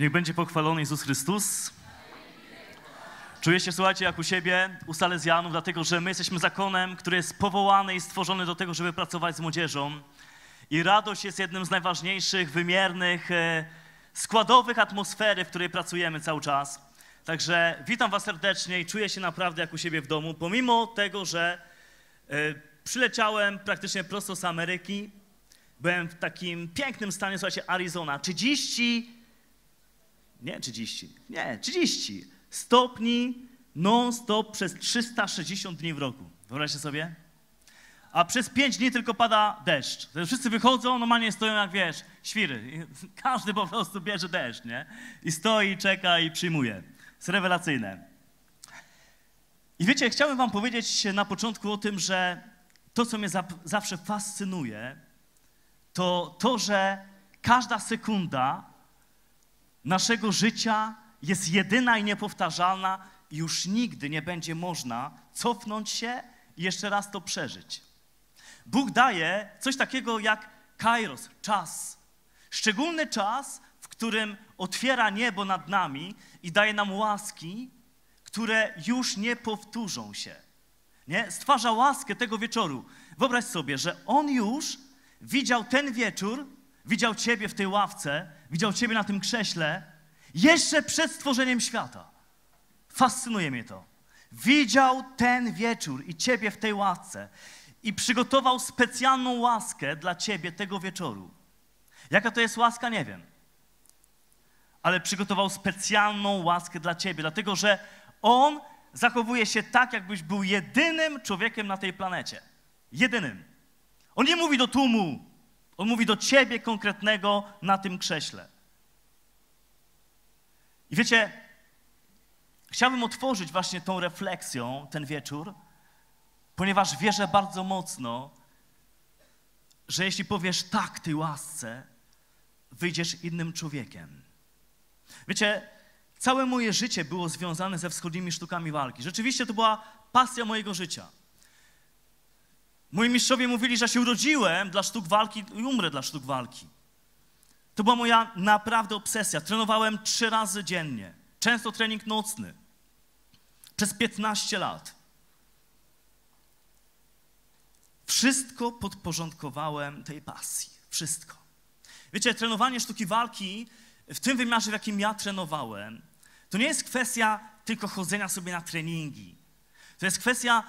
Niech będzie pochwalony Jezus Chrystus. Czuję się, słuchajcie, jak u siebie, u Salezjanów, dlatego że my jesteśmy zakonem, który jest powołany i stworzony do tego, żeby pracować z młodzieżą. I radość jest jednym z najważniejszych, wymiernych, e, składowych atmosfery, w której pracujemy cały czas. Także witam Was serdecznie i czuję się naprawdę jak u siebie w domu, pomimo tego, że e, przyleciałem praktycznie prosto z Ameryki. Byłem w takim pięknym stanie, słuchajcie, Arizona. 30, nie 30, nie, 30 stopni non-stop przez 360 dni w roku. Wyobraźcie sobie? A przez 5 dni tylko pada deszcz. Wszyscy wychodzą, normalnie stoją jak, wiesz, świry. Każdy po prostu bierze deszcz, nie? I stoi, czeka i przyjmuje. Jest rewelacyjne. I wiecie, chciałbym wam powiedzieć na początku o tym, że to, co mnie zawsze fascynuje, to to, że każda sekunda naszego życia jest jedyna i niepowtarzalna już nigdy nie będzie można cofnąć się i jeszcze raz to przeżyć. Bóg daje coś takiego jak kairos, czas. Szczególny czas, w którym otwiera niebo nad nami i daje nam łaski, które już nie powtórzą się. Nie? Stwarza łaskę tego wieczoru. Wyobraź sobie, że On już widział ten wieczór, widział Ciebie w tej ławce, widział Ciebie na tym krześle, jeszcze przed stworzeniem świata. Fascynuje mnie to. Widział ten wieczór i Ciebie w tej ławce i przygotował specjalną łaskę dla Ciebie tego wieczoru. Jaka to jest łaska, nie wiem. Ale przygotował specjalną łaskę dla Ciebie, dlatego że On zachowuje się tak, jakbyś był jedynym człowiekiem na tej planecie. Jedynym. On nie mówi do tłumu, on mówi do ciebie konkretnego na tym krześle. I wiecie, chciałbym otworzyć właśnie tą refleksją ten wieczór, ponieważ wierzę bardzo mocno, że jeśli powiesz tak tej łasce, wyjdziesz innym człowiekiem. Wiecie, całe moje życie było związane ze wschodnimi sztukami walki. Rzeczywiście to była pasja mojego życia. Moi mistrzowie mówili, że się urodziłem dla sztuk walki i umrę dla sztuk walki. To była moja naprawdę obsesja. Trenowałem trzy razy dziennie. Często trening nocny. Przez 15 lat. Wszystko podporządkowałem tej pasji. Wszystko. Wiecie, trenowanie sztuki walki w tym wymiarze, w jakim ja trenowałem, to nie jest kwestia tylko chodzenia sobie na treningi. To jest kwestia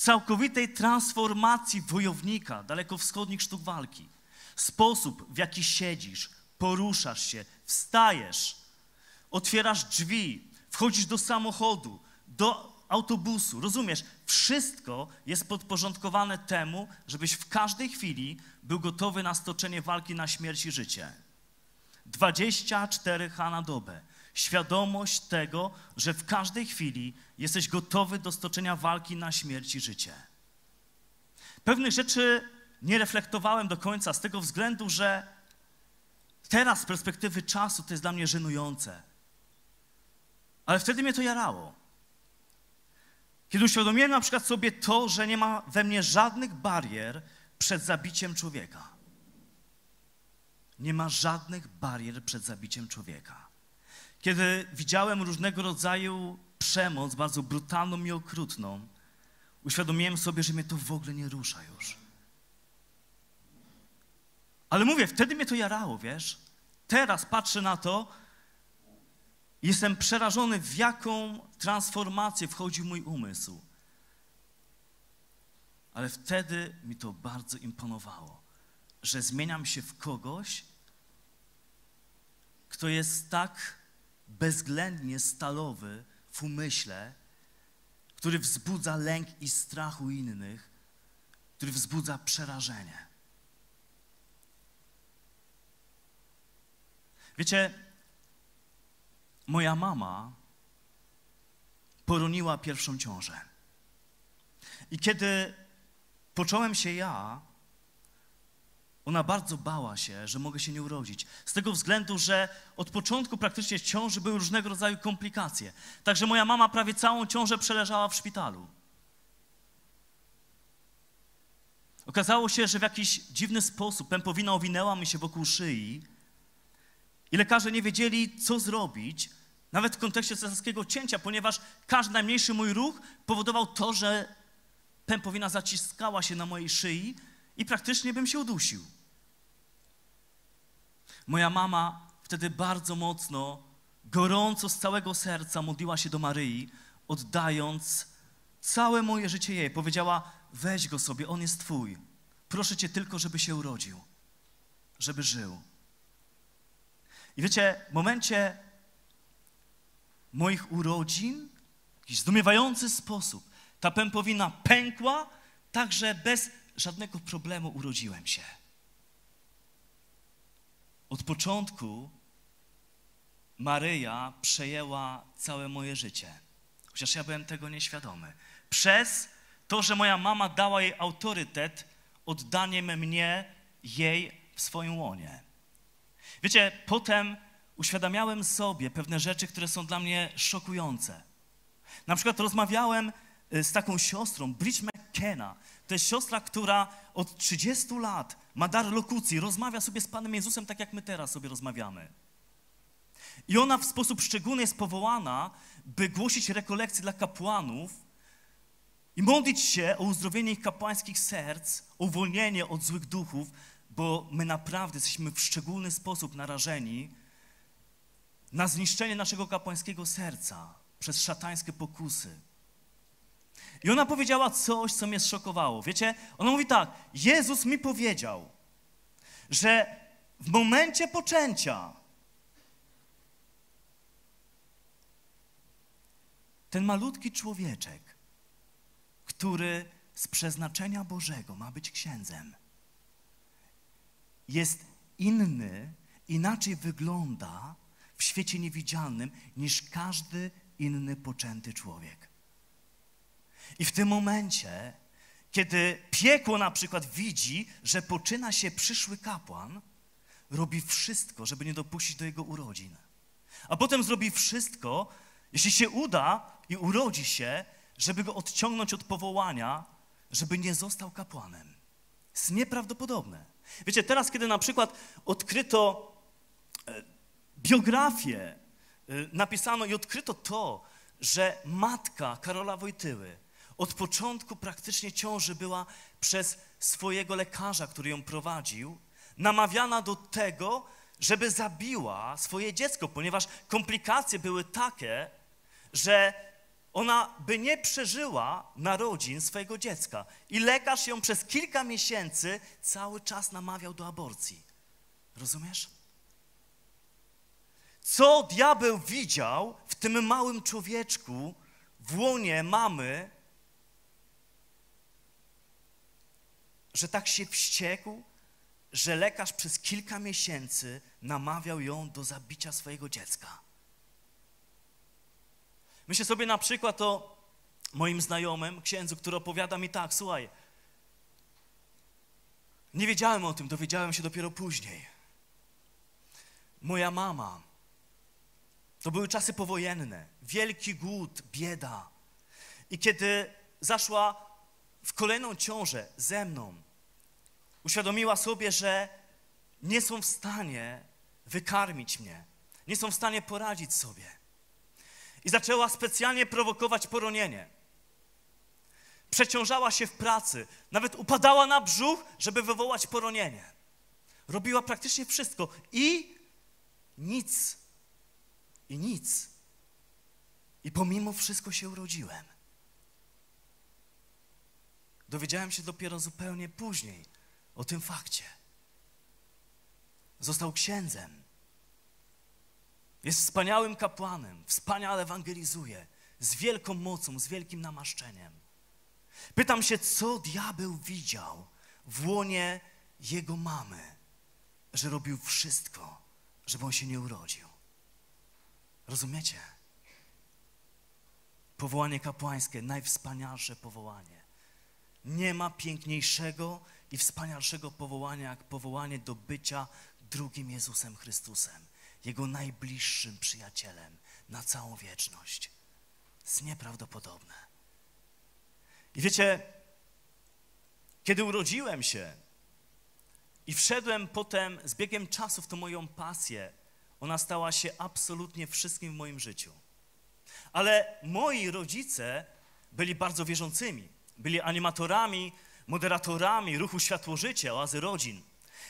całkowitej transformacji wojownika dalekowschodnich sztuk walki. Sposób, w jaki siedzisz, poruszasz się, wstajesz, otwierasz drzwi, wchodzisz do samochodu, do autobusu. Rozumiesz? Wszystko jest podporządkowane temu, żebyś w każdej chwili był gotowy na stoczenie walki na śmierć i życie. 24 H na dobę świadomość tego, że w każdej chwili jesteś gotowy do stoczenia walki na śmierć i życie. Pewnych rzeczy nie reflektowałem do końca z tego względu, że teraz z perspektywy czasu to jest dla mnie żenujące. Ale wtedy mnie to jarało. Kiedy uświadomiłem na przykład sobie to, że nie ma we mnie żadnych barier przed zabiciem człowieka. Nie ma żadnych barier przed zabiciem człowieka. Kiedy widziałem różnego rodzaju przemoc, bardzo brutalną i okrutną, uświadomiłem sobie, że mnie to w ogóle nie rusza już. Ale mówię, wtedy mnie to jarało, wiesz? Teraz patrzę na to i jestem przerażony, w jaką transformację wchodzi mój umysł. Ale wtedy mi to bardzo imponowało, że zmieniam się w kogoś, kto jest tak bezwzględnie stalowy w umyśle, który wzbudza lęk i strach u innych, który wzbudza przerażenie. Wiecie, moja mama poroniła pierwszą ciążę. I kiedy począłem się ja, ona bardzo bała się, że mogę się nie urodzić. Z tego względu, że od początku praktycznie ciąży były różnego rodzaju komplikacje. Także moja mama prawie całą ciążę przeleżała w szpitalu. Okazało się, że w jakiś dziwny sposób pępowina owinęła mi się wokół szyi I lekarze nie wiedzieli, co zrobić, nawet w kontekście cesarskiego cięcia, ponieważ każdy najmniejszy mój ruch powodował to, że pępowina zaciskała się na mojej szyi i praktycznie bym się udusił. Moja mama wtedy bardzo mocno, gorąco z całego serca modliła się do Maryi, oddając całe moje życie jej. Powiedziała: Weź go sobie, on jest Twój. Proszę Cię tylko, żeby się urodził, żeby żył. I wiecie, w momencie moich urodzin, w jakiś zdumiewający sposób, ta pępowina pękła, także bez żadnego problemu urodziłem się. Od początku Maryja przejęła całe moje życie, chociaż ja byłem tego nieświadomy. Przez to, że moja mama dała jej autorytet oddaniem mnie jej w swoim łonie. Wiecie, potem uświadamiałem sobie pewne rzeczy, które są dla mnie szokujące. Na przykład rozmawiałem y, z taką siostrą, Bridge McKenna. To jest siostra, która od 30 lat ma dar lokucji, rozmawia sobie z Panem Jezusem tak, jak my teraz sobie rozmawiamy. I ona w sposób szczególny jest powołana, by głosić rekolekcje dla kapłanów i modlić się o uzdrowienie ich kapłańskich serc, uwolnienie od złych duchów, bo my naprawdę jesteśmy w szczególny sposób narażeni na zniszczenie naszego kapłańskiego serca przez szatańskie pokusy. I ona powiedziała coś, co mnie szokowało. Wiecie, ona mówi tak: Jezus mi powiedział, że w momencie poczęcia ten malutki człowieczek, który z przeznaczenia Bożego ma być księdzem, jest inny, inaczej wygląda w świecie niewidzialnym niż każdy inny poczęty człowiek. I w tym momencie, kiedy piekło na przykład widzi, że poczyna się przyszły kapłan, robi wszystko, żeby nie dopuścić do jego urodzin. A potem zrobi wszystko, jeśli się uda i urodzi się, żeby go odciągnąć od powołania, żeby nie został kapłanem. Jest nieprawdopodobne. Wiecie, teraz, kiedy na przykład odkryto e, biografię, e, napisano i odkryto to, że matka Karola Wojtyły od początku praktycznie ciąży była przez swojego lekarza, który ją prowadził, namawiana do tego, żeby zabiła swoje dziecko, ponieważ komplikacje były takie, że ona by nie przeżyła narodzin swojego dziecka. I lekarz ją przez kilka miesięcy cały czas namawiał do aborcji. Rozumiesz? Co diabeł widział w tym małym człowieczku w łonie mamy, że tak się wściekł, że lekarz przez kilka miesięcy namawiał ją do zabicia swojego dziecka. Myślę sobie na przykład o moim znajomym, księdzu, który opowiada mi tak, słuchaj, nie wiedziałem o tym, dowiedziałem się dopiero później. Moja mama, to były czasy powojenne, wielki głód, bieda. I kiedy zaszła w kolejną ciążę ze mną, uświadomiła sobie, że nie są w stanie wykarmić mnie, nie są w stanie poradzić sobie i zaczęła specjalnie prowokować poronienie. Przeciążała się w pracy, nawet upadała na brzuch, żeby wywołać poronienie. Robiła praktycznie wszystko i nic, i nic. I pomimo wszystko się urodziłem. Dowiedziałem się dopiero zupełnie później o tym fakcie. Został księdzem. Jest wspaniałym kapłanem, wspaniale ewangelizuje, z wielką mocą, z wielkim namaszczeniem. Pytam się, co diabeł widział w łonie jego mamy, że robił wszystko, żeby on się nie urodził. Rozumiecie? Powołanie kapłańskie, najwspanialsze powołanie. Nie ma piękniejszego i wspanialszego powołania, jak powołanie do bycia drugim Jezusem Chrystusem. Jego najbliższym przyjacielem na całą wieczność. Jest nieprawdopodobne. I wiecie, kiedy urodziłem się i wszedłem potem z biegiem czasu w tą moją pasję ona stała się absolutnie wszystkim w moim życiu. Ale moi rodzice byli bardzo wierzącymi. Byli animatorami, moderatorami ruchu Światło Życia, oazy rodzin.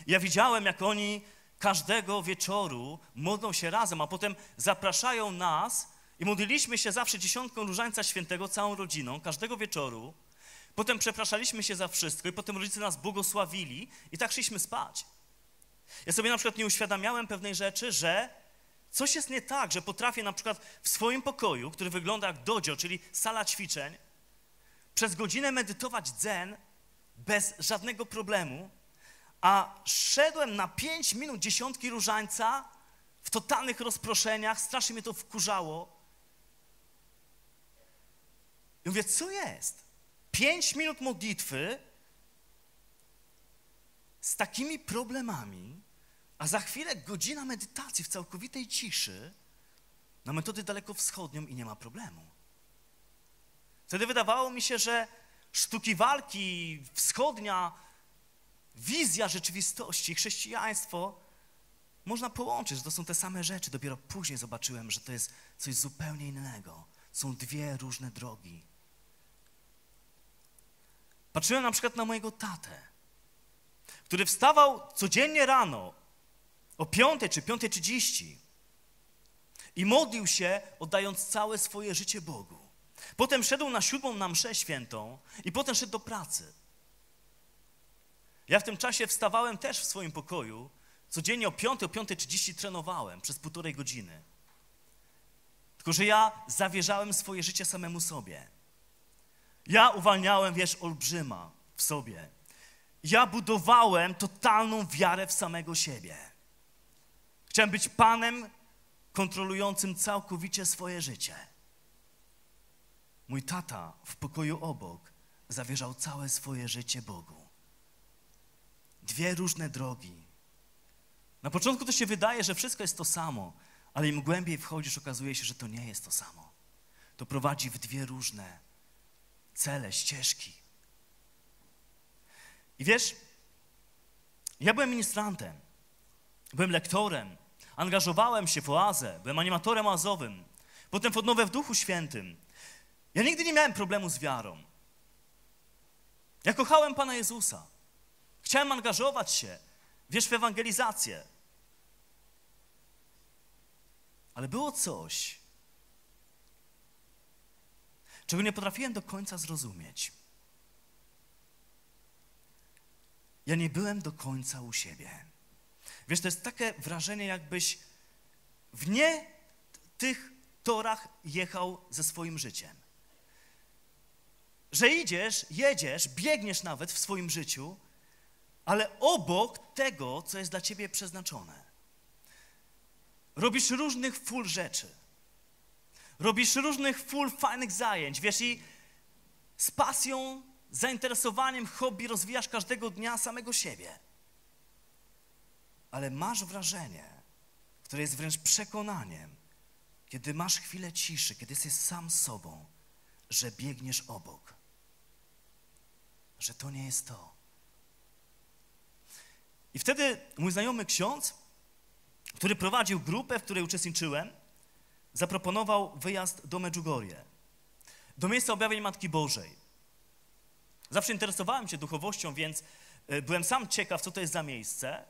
Ja widziałem, jak oni każdego wieczoru modlą się razem, a potem zapraszają nas i modliliśmy się zawsze dziesiątką Różańca Świętego całą rodziną, każdego wieczoru. Potem przepraszaliśmy się za wszystko i potem rodzice nas błogosławili i tak szliśmy spać. Ja sobie na przykład nie uświadamiałem pewnej rzeczy, że coś jest nie tak, że potrafię na przykład w swoim pokoju, który wygląda jak dojo, czyli sala ćwiczeń, przez godzinę medytować dzen bez żadnego problemu, a szedłem na pięć minut dziesiątki różańca w totalnych rozproszeniach, strasznie mnie to wkurzało. I mówię, co jest? Pięć minut modlitwy z takimi problemami, a za chwilę godzina medytacji w całkowitej ciszy na metody dalekowschodnią i nie ma problemu. Wtedy wydawało mi się, że sztuki walki, wschodnia wizja rzeczywistości, chrześcijaństwo można połączyć, że to są te same rzeczy. Dopiero później zobaczyłem, że to jest coś zupełnie innego. Są dwie różne drogi. Patrzyłem na przykład na mojego tatę, który wstawał codziennie rano o 5 czy 5.30 i modlił się, oddając całe swoje życie Bogu. Potem szedł na siódmą na mszę świętą i potem szedł do pracy. Ja w tym czasie wstawałem też w swoim pokoju, codziennie o 5, o 5.30 trenowałem przez półtorej godziny. Tylko, że ja zawierzałem swoje życie samemu sobie. Ja uwalniałem, wiesz, olbrzyma w sobie. Ja budowałem totalną wiarę w samego siebie. Chciałem być panem kontrolującym całkowicie swoje życie. Mój tata w pokoju obok zawierzał całe swoje życie Bogu. Dwie różne drogi. Na początku to się wydaje, że wszystko jest to samo, ale im głębiej wchodzisz, okazuje się, że to nie jest to samo. To prowadzi w dwie różne cele, ścieżki. I wiesz, ja byłem ministrantem, byłem lektorem, angażowałem się w oazę, byłem animatorem oazowym, potem w odnowę w Duchu Świętym. Ja nigdy nie miałem problemu z wiarą. Ja kochałem Pana Jezusa. Chciałem angażować się, wiesz, w ewangelizację. Ale było coś, czego nie potrafiłem do końca zrozumieć. Ja nie byłem do końca u siebie. Wiesz, to jest takie wrażenie, jakbyś w nie tych torach jechał ze swoim życiem. Że idziesz, jedziesz, biegniesz nawet w swoim życiu, ale obok tego, co jest dla ciebie przeznaczone. Robisz różnych full rzeczy. Robisz różnych full fajnych zajęć, wiesz, i z pasją, zainteresowaniem, hobby rozwijasz każdego dnia samego siebie. Ale masz wrażenie, które jest wręcz przekonaniem, kiedy masz chwilę ciszy, kiedy jesteś sam sobą, że biegniesz obok. Że to nie jest to. I wtedy mój znajomy ksiądz, który prowadził grupę, w której uczestniczyłem, zaproponował wyjazd do Medjugorje, do miejsca objawień Matki Bożej. Zawsze interesowałem się duchowością, więc e, byłem sam ciekaw, co to jest za miejsce.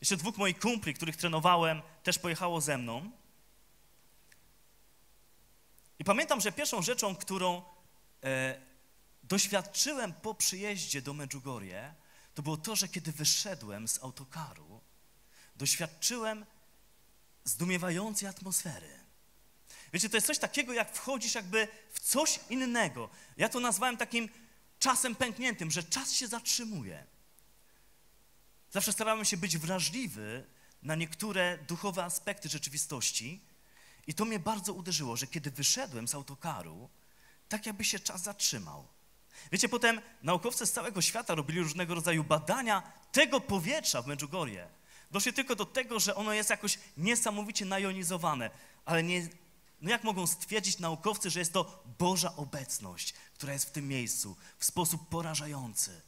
Jeszcze dwóch moich kumpli, których trenowałem, też pojechało ze mną. I pamiętam, że pierwszą rzeczą, którą e, doświadczyłem po przyjeździe do Medjugorje, to było to, że kiedy wyszedłem z autokaru, doświadczyłem zdumiewającej atmosfery. Wiecie, to jest coś takiego, jak wchodzisz jakby w coś innego. Ja to nazwałem takim czasem pękniętym, że czas się zatrzymuje. Zawsze starałem się być wrażliwy na niektóre duchowe aspekty rzeczywistości i to mnie bardzo uderzyło, że kiedy wyszedłem z autokaru, tak jakby się czas zatrzymał. Wiecie, potem naukowcy z całego świata robili różnego rodzaju badania tego powietrza w Medjugorje. Doszli tylko do tego, że ono jest jakoś niesamowicie najonizowane, ale nie, no jak mogą stwierdzić naukowcy, że jest to Boża obecność, która jest w tym miejscu w sposób porażający,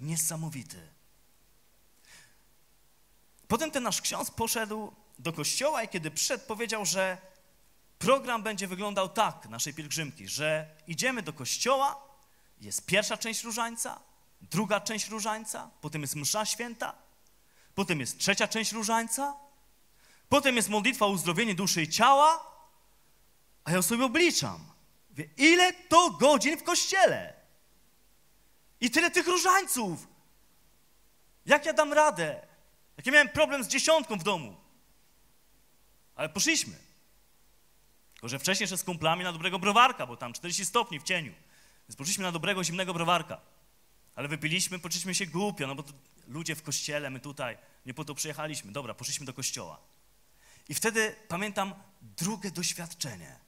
niesamowity. Potem ten nasz ksiądz poszedł do kościoła i kiedy przyszedł, powiedział, że program będzie wyglądał tak, naszej pielgrzymki, że idziemy do kościoła, jest pierwsza część różańca, druga część różańca, potem jest msza święta, potem jest trzecia część różańca, potem jest modlitwa o uzdrowienie duszy i ciała, a ja sobie obliczam, wie, ile to godzin w kościele i tyle tych różańców. Jak ja dam radę? Jak ja miałem problem z dziesiątką w domu. Ale poszliśmy. Tylko, że wcześniej jeszcze z kumplami na dobrego browarka, bo tam 40 stopni w cieniu. Więc poszliśmy na dobrego, zimnego browarka. Ale wypiliśmy, poczuliśmy się głupio, no bo ludzie w kościele, my tutaj, nie po to przyjechaliśmy. Dobra, poszliśmy do kościoła. I wtedy pamiętam drugie doświadczenie,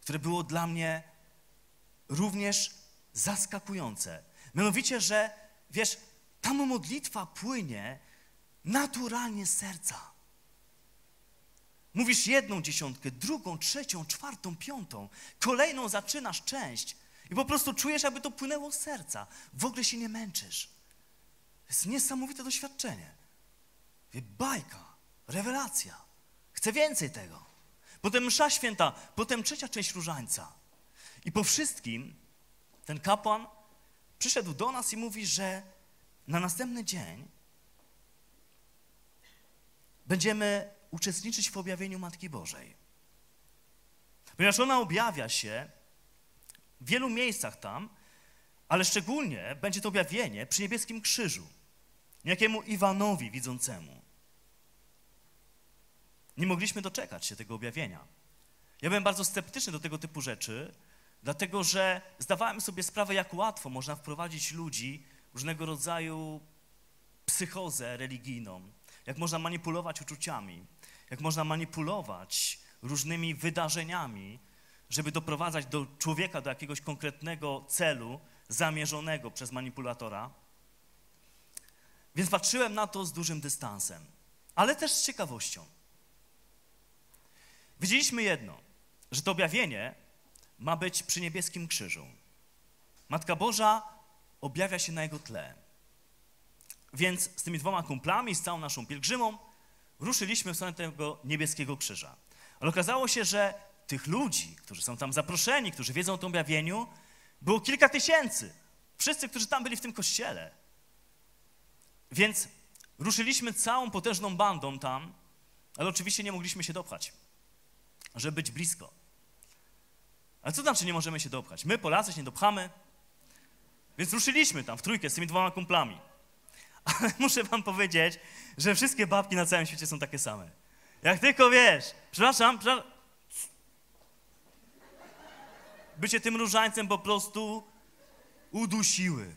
które było dla mnie również zaskakujące. Mianowicie, że wiesz, tam modlitwa płynie naturalnie z serca. Mówisz jedną dziesiątkę, drugą, trzecią, czwartą, piątą, kolejną zaczynasz część i po prostu czujesz, jakby to płynęło z serca. W ogóle się nie męczysz. To jest niesamowite doświadczenie. Bajka, rewelacja. Chcę więcej tego. Potem msza święta, potem trzecia część różańca. I po wszystkim ten kapłan przyszedł do nas i mówi, że na następny dzień będziemy uczestniczyć w objawieniu Matki Bożej. Ponieważ ona objawia się w wielu miejscach tam, ale szczególnie będzie to objawienie przy niebieskim krzyżu, niejakiemu Iwanowi widzącemu. Nie mogliśmy doczekać się tego objawienia. Ja byłem bardzo sceptyczny do tego typu rzeczy, dlatego że zdawałem sobie sprawę, jak łatwo można wprowadzić ludzi różnego rodzaju psychozę religijną, jak można manipulować uczuciami, jak można manipulować różnymi wydarzeniami, żeby doprowadzać do człowieka do jakiegoś konkretnego celu zamierzonego przez manipulatora. Więc patrzyłem na to z dużym dystansem, ale też z ciekawością. Widzieliśmy jedno, że to objawienie ma być przy niebieskim krzyżu. Matka Boża objawia się na jego tle. Więc z tymi dwoma kumplami, z całą naszą pielgrzymą, ruszyliśmy w stronę tego niebieskiego krzyża. Ale okazało się, że tych ludzi, którzy są tam zaproszeni, którzy wiedzą o tym objawieniu, było kilka tysięcy. Wszyscy, którzy tam byli w tym kościele. Więc ruszyliśmy całą potężną bandą tam, ale oczywiście nie mogliśmy się dopchać, żeby być blisko. Ale co znaczy nie możemy się dopchać? My, Polacy, się nie dopchamy, więc ruszyliśmy tam w trójkę z tymi dwoma kumplami. Ale muszę wam powiedzieć, że wszystkie babki na całym świecie są takie same. Jak tylko wiesz, przepraszam, przepraszam bycie tym różańcem po prostu udusiły.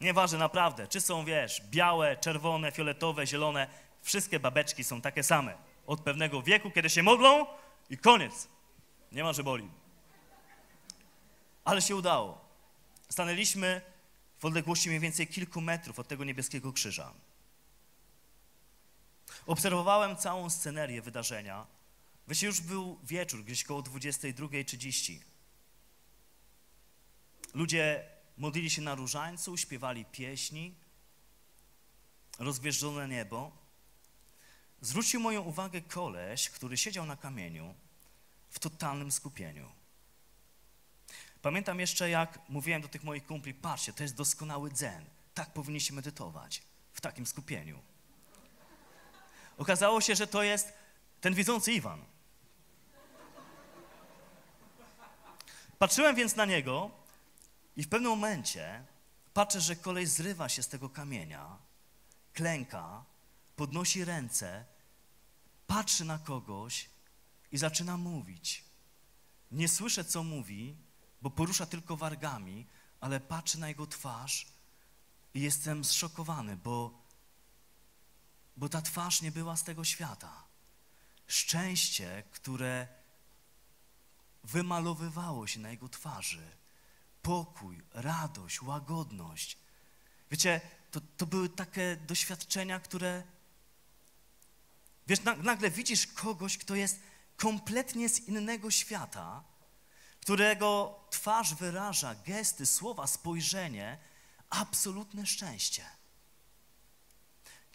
Nieważne, naprawdę, czy są, wiesz, białe, czerwone, fioletowe, zielone, wszystkie babeczki są takie same. Od pewnego wieku, kiedy się modlą i koniec. Nie ma, że boli. Ale się udało. Stanęliśmy w odległości mniej więcej kilku metrów od tego niebieskiego krzyża. Obserwowałem całą scenerię wydarzenia. Wiecie, już był wieczór, gdzieś koło 22.30. Ludzie modlili się na różańcu, śpiewali pieśni, rozwieżone niebo. Zwrócił moją uwagę koleś, który siedział na kamieniu w totalnym skupieniu. Pamiętam jeszcze, jak mówiłem do tych moich kumpli, patrzcie, to jest doskonały dzen. Tak powinniście medytować, w takim skupieniu. Okazało się, że to jest ten widzący Iwan. Patrzyłem więc na niego i w pewnym momencie patrzę, że kolej zrywa się z tego kamienia, klęka, podnosi ręce, patrzy na kogoś i zaczyna mówić. Nie słyszę, co mówi, bo porusza tylko wargami, ale patrzę na jego twarz i jestem zszokowany, bo, bo ta twarz nie była z tego świata. Szczęście, które wymalowywało się na jego twarzy, pokój, radość, łagodność. Wiecie, to, to były takie doświadczenia, które. Wiesz, nagle widzisz kogoś, kto jest kompletnie z innego świata, którego twarz wyraża gesty, słowa, spojrzenie, absolutne szczęście.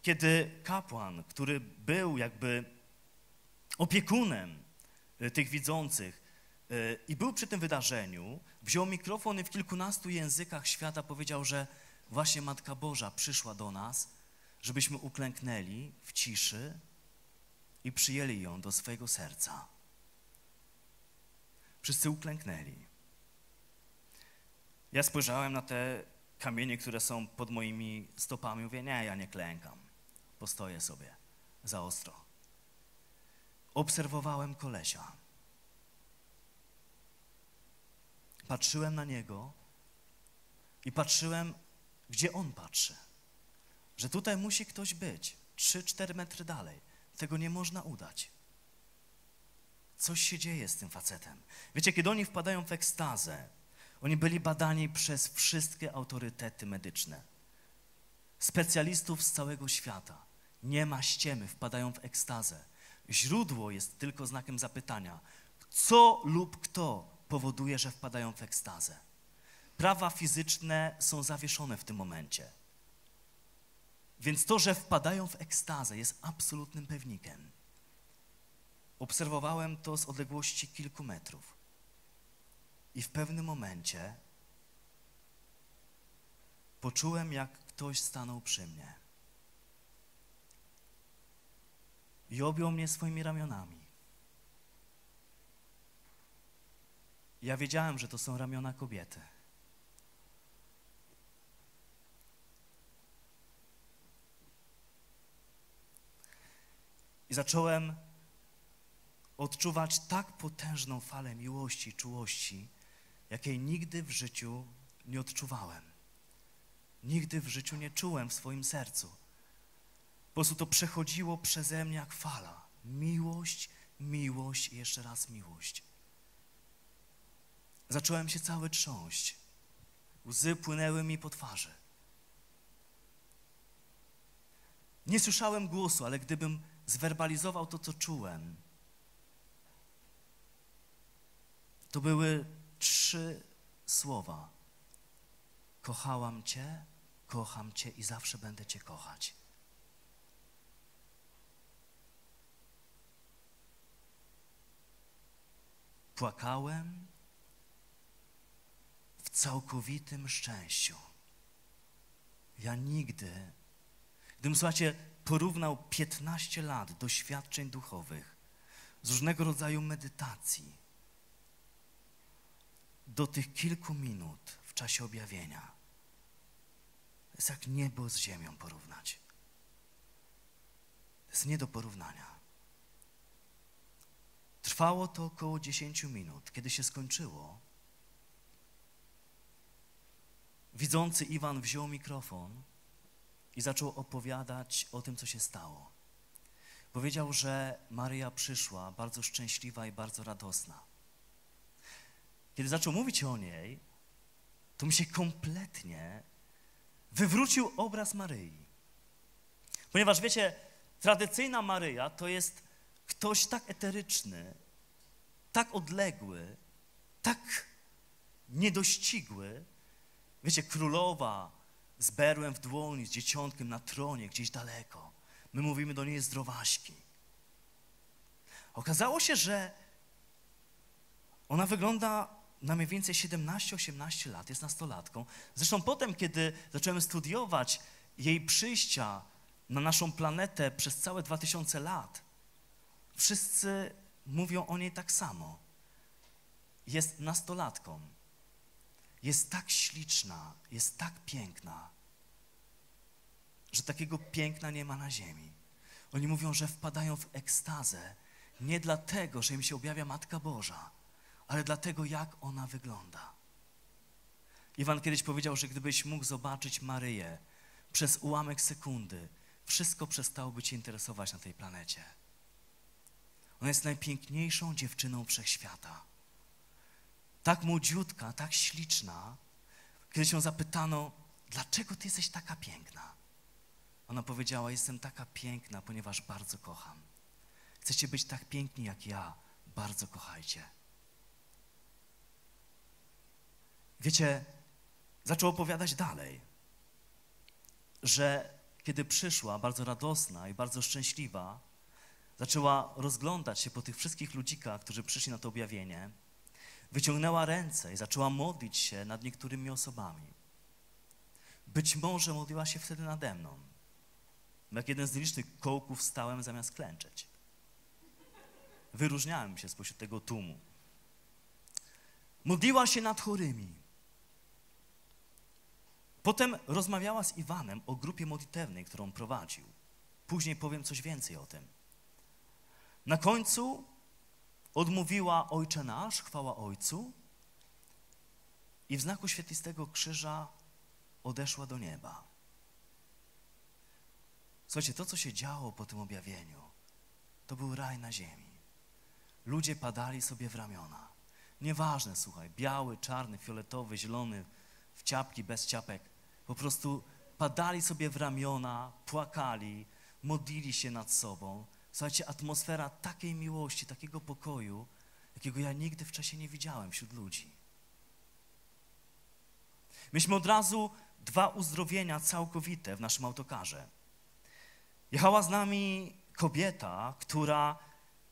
kiedy kapłan, który był jakby opiekunem e, tych widzących i był przy tym wydarzeniu, wziął mikrofon i w kilkunastu językach świata powiedział, że właśnie Matka Boża przyszła do nas, żebyśmy uklęknęli w ciszy i przyjęli ją do swojego serca. Wszyscy uklęknęli. Ja spojrzałem na te kamienie, które są pod moimi stopami. Mówię, nie, ja nie klękam. Postoję sobie za ostro. Obserwowałem kolesia. Patrzyłem na niego i patrzyłem, gdzie on patrzy. Że tutaj musi ktoś być, 3-4 metry dalej. Tego nie można udać. Coś się dzieje z tym facetem. Wiecie, kiedy oni wpadają w ekstazę, oni byli badani przez wszystkie autorytety medyczne, specjalistów z całego świata. Nie ma ściemy, wpadają w ekstazę. Źródło jest tylko znakiem zapytania. Co lub kto powoduje, że wpadają w ekstazę? Prawa fizyczne są zawieszone w tym momencie. Więc to, że wpadają w ekstazę, jest absolutnym pewnikiem. Obserwowałem to z odległości kilku metrów. I w pewnym momencie poczułem, jak ktoś stanął przy mnie. I objął mnie swoimi ramionami. Ja wiedziałem, że to są ramiona kobiety. I zacząłem odczuwać tak potężną falę miłości czułości, jakiej nigdy w życiu nie odczuwałem. Nigdy w życiu nie czułem w swoim sercu. Po prostu to przechodziło przeze mnie jak fala. Miłość, miłość i jeszcze raz miłość. Zacząłem się cały trząść. Łzy płynęły mi po twarzy. Nie słyszałem głosu, ale gdybym zwerbalizował to, co czułem, to były trzy słowa. Kochałam Cię, kocham Cię i zawsze będę Cię kochać. Płakałem całkowitym szczęściu. Ja nigdy, gdybym, słuchajcie, porównał 15 lat doświadczeń duchowych z różnego rodzaju medytacji, do tych kilku minut w czasie objawienia. To jest jak niebo z ziemią porównać. To jest nie do porównania. Trwało to około 10 minut. Kiedy się skończyło, widzący Iwan wziął mikrofon i zaczął opowiadać o tym, co się stało. Powiedział, że Maryja przyszła bardzo szczęśliwa i bardzo radosna. Kiedy zaczął mówić o niej, to mi się kompletnie wywrócił obraz Maryi. Ponieważ wiecie, tradycyjna Maryja to jest ktoś tak eteryczny, tak odległy, tak niedościgły. Wiecie, królowa z berłem w dłoni, z dzieciątkiem na tronie, gdzieś daleko. My mówimy do niej zdrowaśki. Okazało się, że ona wygląda na mniej więcej 17-18 lat, jest nastolatką. Zresztą potem, kiedy zacząłem studiować jej przyjścia na naszą planetę przez całe 2000 lat, wszyscy mówią o niej tak samo. Jest nastolatką. Jest tak śliczna, jest tak piękna, że takiego piękna nie ma na ziemi. Oni mówią, że wpadają w ekstazę nie dlatego, że im się objawia Matka Boża, ale dlatego, jak ona wygląda. Iwan kiedyś powiedział, że gdybyś mógł zobaczyć Maryję przez ułamek sekundy, wszystko przestałoby cię interesować na tej planecie. Ona jest najpiękniejszą dziewczyną wszechświata. Tak młodziutka, tak śliczna. Kiedy się zapytano, dlaczego ty jesteś taka piękna? Ona powiedziała, jestem taka piękna, ponieważ bardzo kocham. Chcecie być tak piękni jak ja, bardzo kochajcie. Wiecie, zaczął opowiadać dalej, że kiedy przyszła, bardzo radosna i bardzo szczęśliwa, zaczęła rozglądać się po tych wszystkich ludzikach, którzy przyszli na to objawienie, wyciągnęła ręce i zaczęła modlić się nad niektórymi osobami. Być może modliła się wtedy nade mną. Jak jeden z licznych kołków stałem zamiast klęczeć. Wyróżniałem się spośród tego tłumu. Modliła się nad chorymi. Potem rozmawiała z Iwanem o grupie modlitewnej, którą prowadził. Później powiem coś więcej o tym. Na końcu odmówiła Ojcze Nasz, chwała Ojcu i w znaku świetlistego krzyża odeszła do nieba. Słuchajcie, to, co się działo po tym objawieniu, to był raj na ziemi. Ludzie padali sobie w ramiona. Nieważne, słuchaj, biały, czarny, fioletowy, zielony, w ciapki, bez ciapek. Po prostu padali sobie w ramiona, płakali, modlili się nad sobą. Słuchajcie, atmosfera takiej miłości, takiego pokoju, jakiego ja nigdy wcześniej nie widziałem wśród ludzi. Myśmy od razu dwa uzdrowienia całkowite w naszym autokarze. Jechała z nami kobieta, która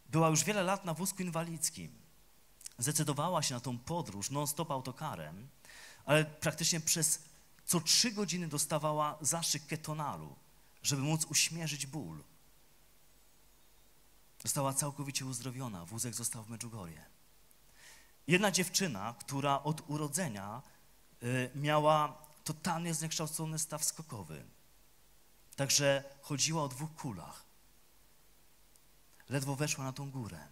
była już wiele lat na wózku inwalidzkim. Zdecydowała się na tą podróż non-stop autokarem, ale praktycznie przez co trzy godziny dostawała zastrzyk ketonalu, żeby móc uśmierzyć ból. Została całkowicie uzdrowiona, wózek został w Medjugorje. Jedna dziewczyna, która od urodzenia y, miała totalnie zniekształcony staw skokowy, także chodziła o dwóch kulach. Ledwo weszła na tą górę,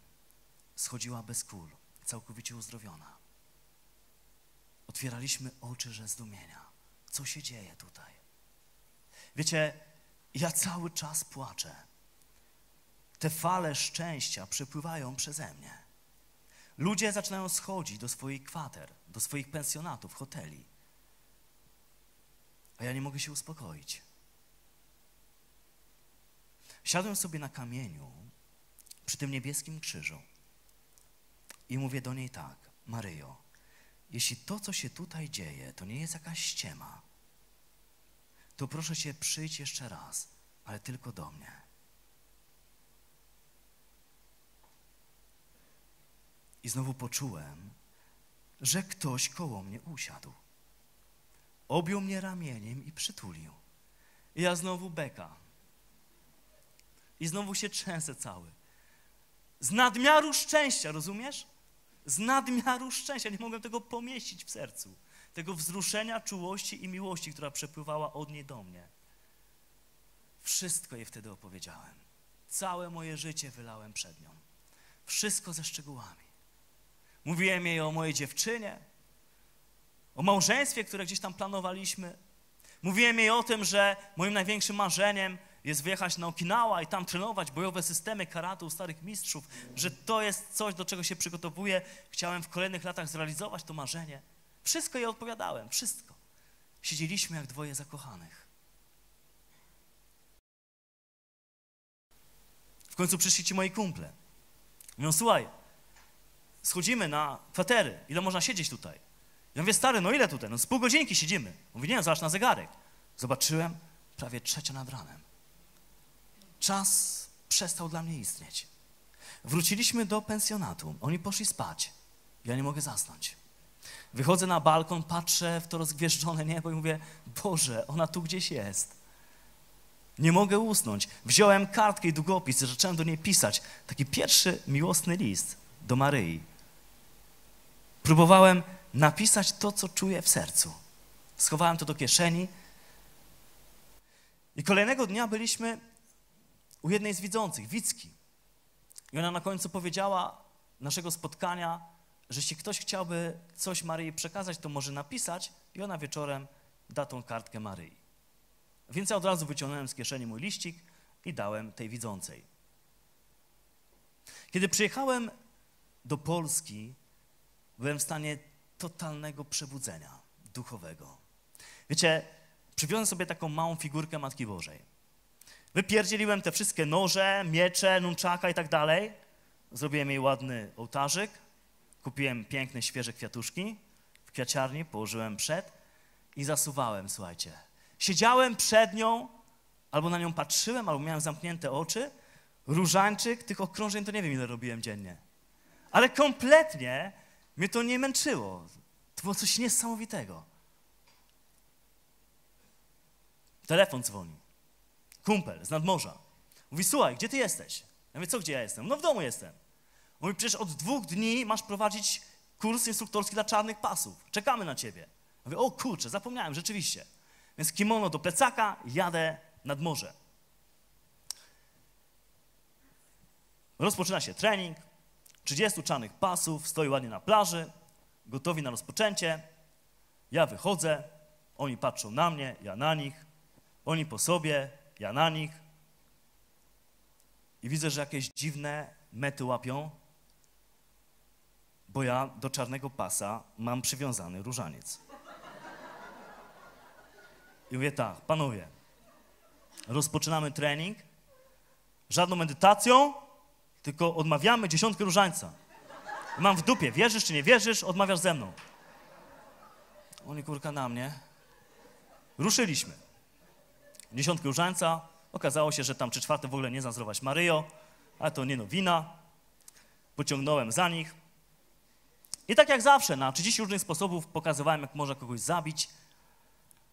schodziła bez kul, całkowicie uzdrowiona. Otwieraliśmy oczy ze zdumienia. Co się dzieje tutaj? Wiecie, ja cały czas płaczę. Te fale szczęścia przepływają przeze mnie. Ludzie zaczynają schodzić do swoich kwater, do swoich pensjonatów, hoteli. A ja nie mogę się uspokoić. Siadłem sobie na kamieniu przy tym niebieskim krzyżu i mówię do niej tak, Maryjo, jeśli to, co się tutaj dzieje, to nie jest jakaś ściema, to proszę Cię, przyjdź jeszcze raz, ale tylko do mnie. I znowu poczułem, że ktoś koło mnie usiadł. Objął mnie ramieniem i przytulił. I ja znowu beka. I znowu się trzęsę cały. Z nadmiaru szczęścia, rozumiesz? Z nadmiaru szczęścia. Nie mogłem tego pomieścić w sercu. Tego wzruszenia, czułości i miłości, która przepływała od niej do mnie. Wszystko jej wtedy opowiedziałem. Całe moje życie wylałem przed nią. Wszystko ze szczegółami. Mówiłem jej o mojej dziewczynie, o małżeństwie, które gdzieś tam planowaliśmy. Mówiłem jej o tym, że moim największym marzeniem jest wyjechać na Okinawa i tam trenować bojowe systemy karatu u starych mistrzów, że to jest coś, do czego się przygotowuję. Chciałem w kolejnych latach zrealizować to marzenie. Wszystko jej odpowiadałem, wszystko. Siedzieliśmy jak dwoje zakochanych. W końcu przyszli ci moi kumple. Mówią, słuchaj, schodzimy na kwatery, ile można siedzieć tutaj? Ja mówię, stary, no ile tutaj? No z pół godzinki siedzimy. Mówi, nie, zobacz na zegarek. Zobaczyłem, prawie trzecia nad ranem. Czas przestał dla mnie istnieć. Wróciliśmy do pensjonatu. Oni poszli spać. Ja nie mogę zasnąć. Wychodzę na balkon, patrzę w to rozgwieżdżone niebo i mówię, Boże, ona tu gdzieś jest. Nie mogę usnąć. Wziąłem kartkę i długopis zacząłem do niej pisać. Taki pierwszy miłosny list do Maryi. Próbowałem napisać to, co czuję w sercu. Schowałem to do kieszeni. I kolejnego dnia byliśmy u jednej z widzących, Wicki. I ona na końcu powiedziała naszego spotkania, że jeśli ktoś chciałby coś Maryi przekazać, to może napisać i ona wieczorem da tą kartkę Maryi. Więc ja od razu wyciągnąłem z kieszeni mój liścik i dałem tej widzącej. Kiedy przyjechałem do Polski, byłem w stanie totalnego przebudzenia duchowego. Wiecie, przywiozłem sobie taką małą figurkę Matki Bożej. Wypierdzieliłem te wszystkie noże, miecze, nunczaka i tak dalej. Zrobiłem jej ładny ołtarzyk, kupiłem piękne, świeże kwiatuszki w kwiaciarni, położyłem przed i zasuwałem, słuchajcie. Siedziałem przed nią, albo na nią patrzyłem, albo miałem zamknięte oczy. Różańczyk, tych okrążeń to nie wiem, ile robiłem dziennie. Ale kompletnie mnie to nie męczyło. To było coś niesamowitego. Telefon dzwoni. Kumpel z nadmorza. Mówi, słuchaj, gdzie ty jesteś? Ja mówię, co gdzie ja jestem? No w domu jestem. Mówi, przecież od dwóch dni masz prowadzić kurs instruktorski dla czarnych pasów. Czekamy na ciebie. Mówię, o kurczę, zapomniałem, rzeczywiście. Więc kimono do plecaka, jadę nad morze. Rozpoczyna się trening. 30 czarnych pasów stoi ładnie na plaży, gotowi na rozpoczęcie. Ja wychodzę, oni patrzą na mnie, ja na nich. Oni po sobie, ja na nich. I widzę, że jakieś dziwne mety łapią, bo ja do czarnego pasa mam przywiązany różaniec. I mówię tak, panowie, rozpoczynamy trening, żadną medytacją, tylko odmawiamy dziesiątkę różańca. Mam w dupie, wierzysz czy nie wierzysz, odmawiasz ze mną. Oni kurka na mnie. Ruszyliśmy. Dziesiątkę różańca, okazało się, że tam trzy czwarte w ogóle nie zna Maryjo, ale to nie nowina. Pociągnąłem za nich. I tak jak zawsze, na 30 różnych sposobów pokazywałem, jak można kogoś zabić,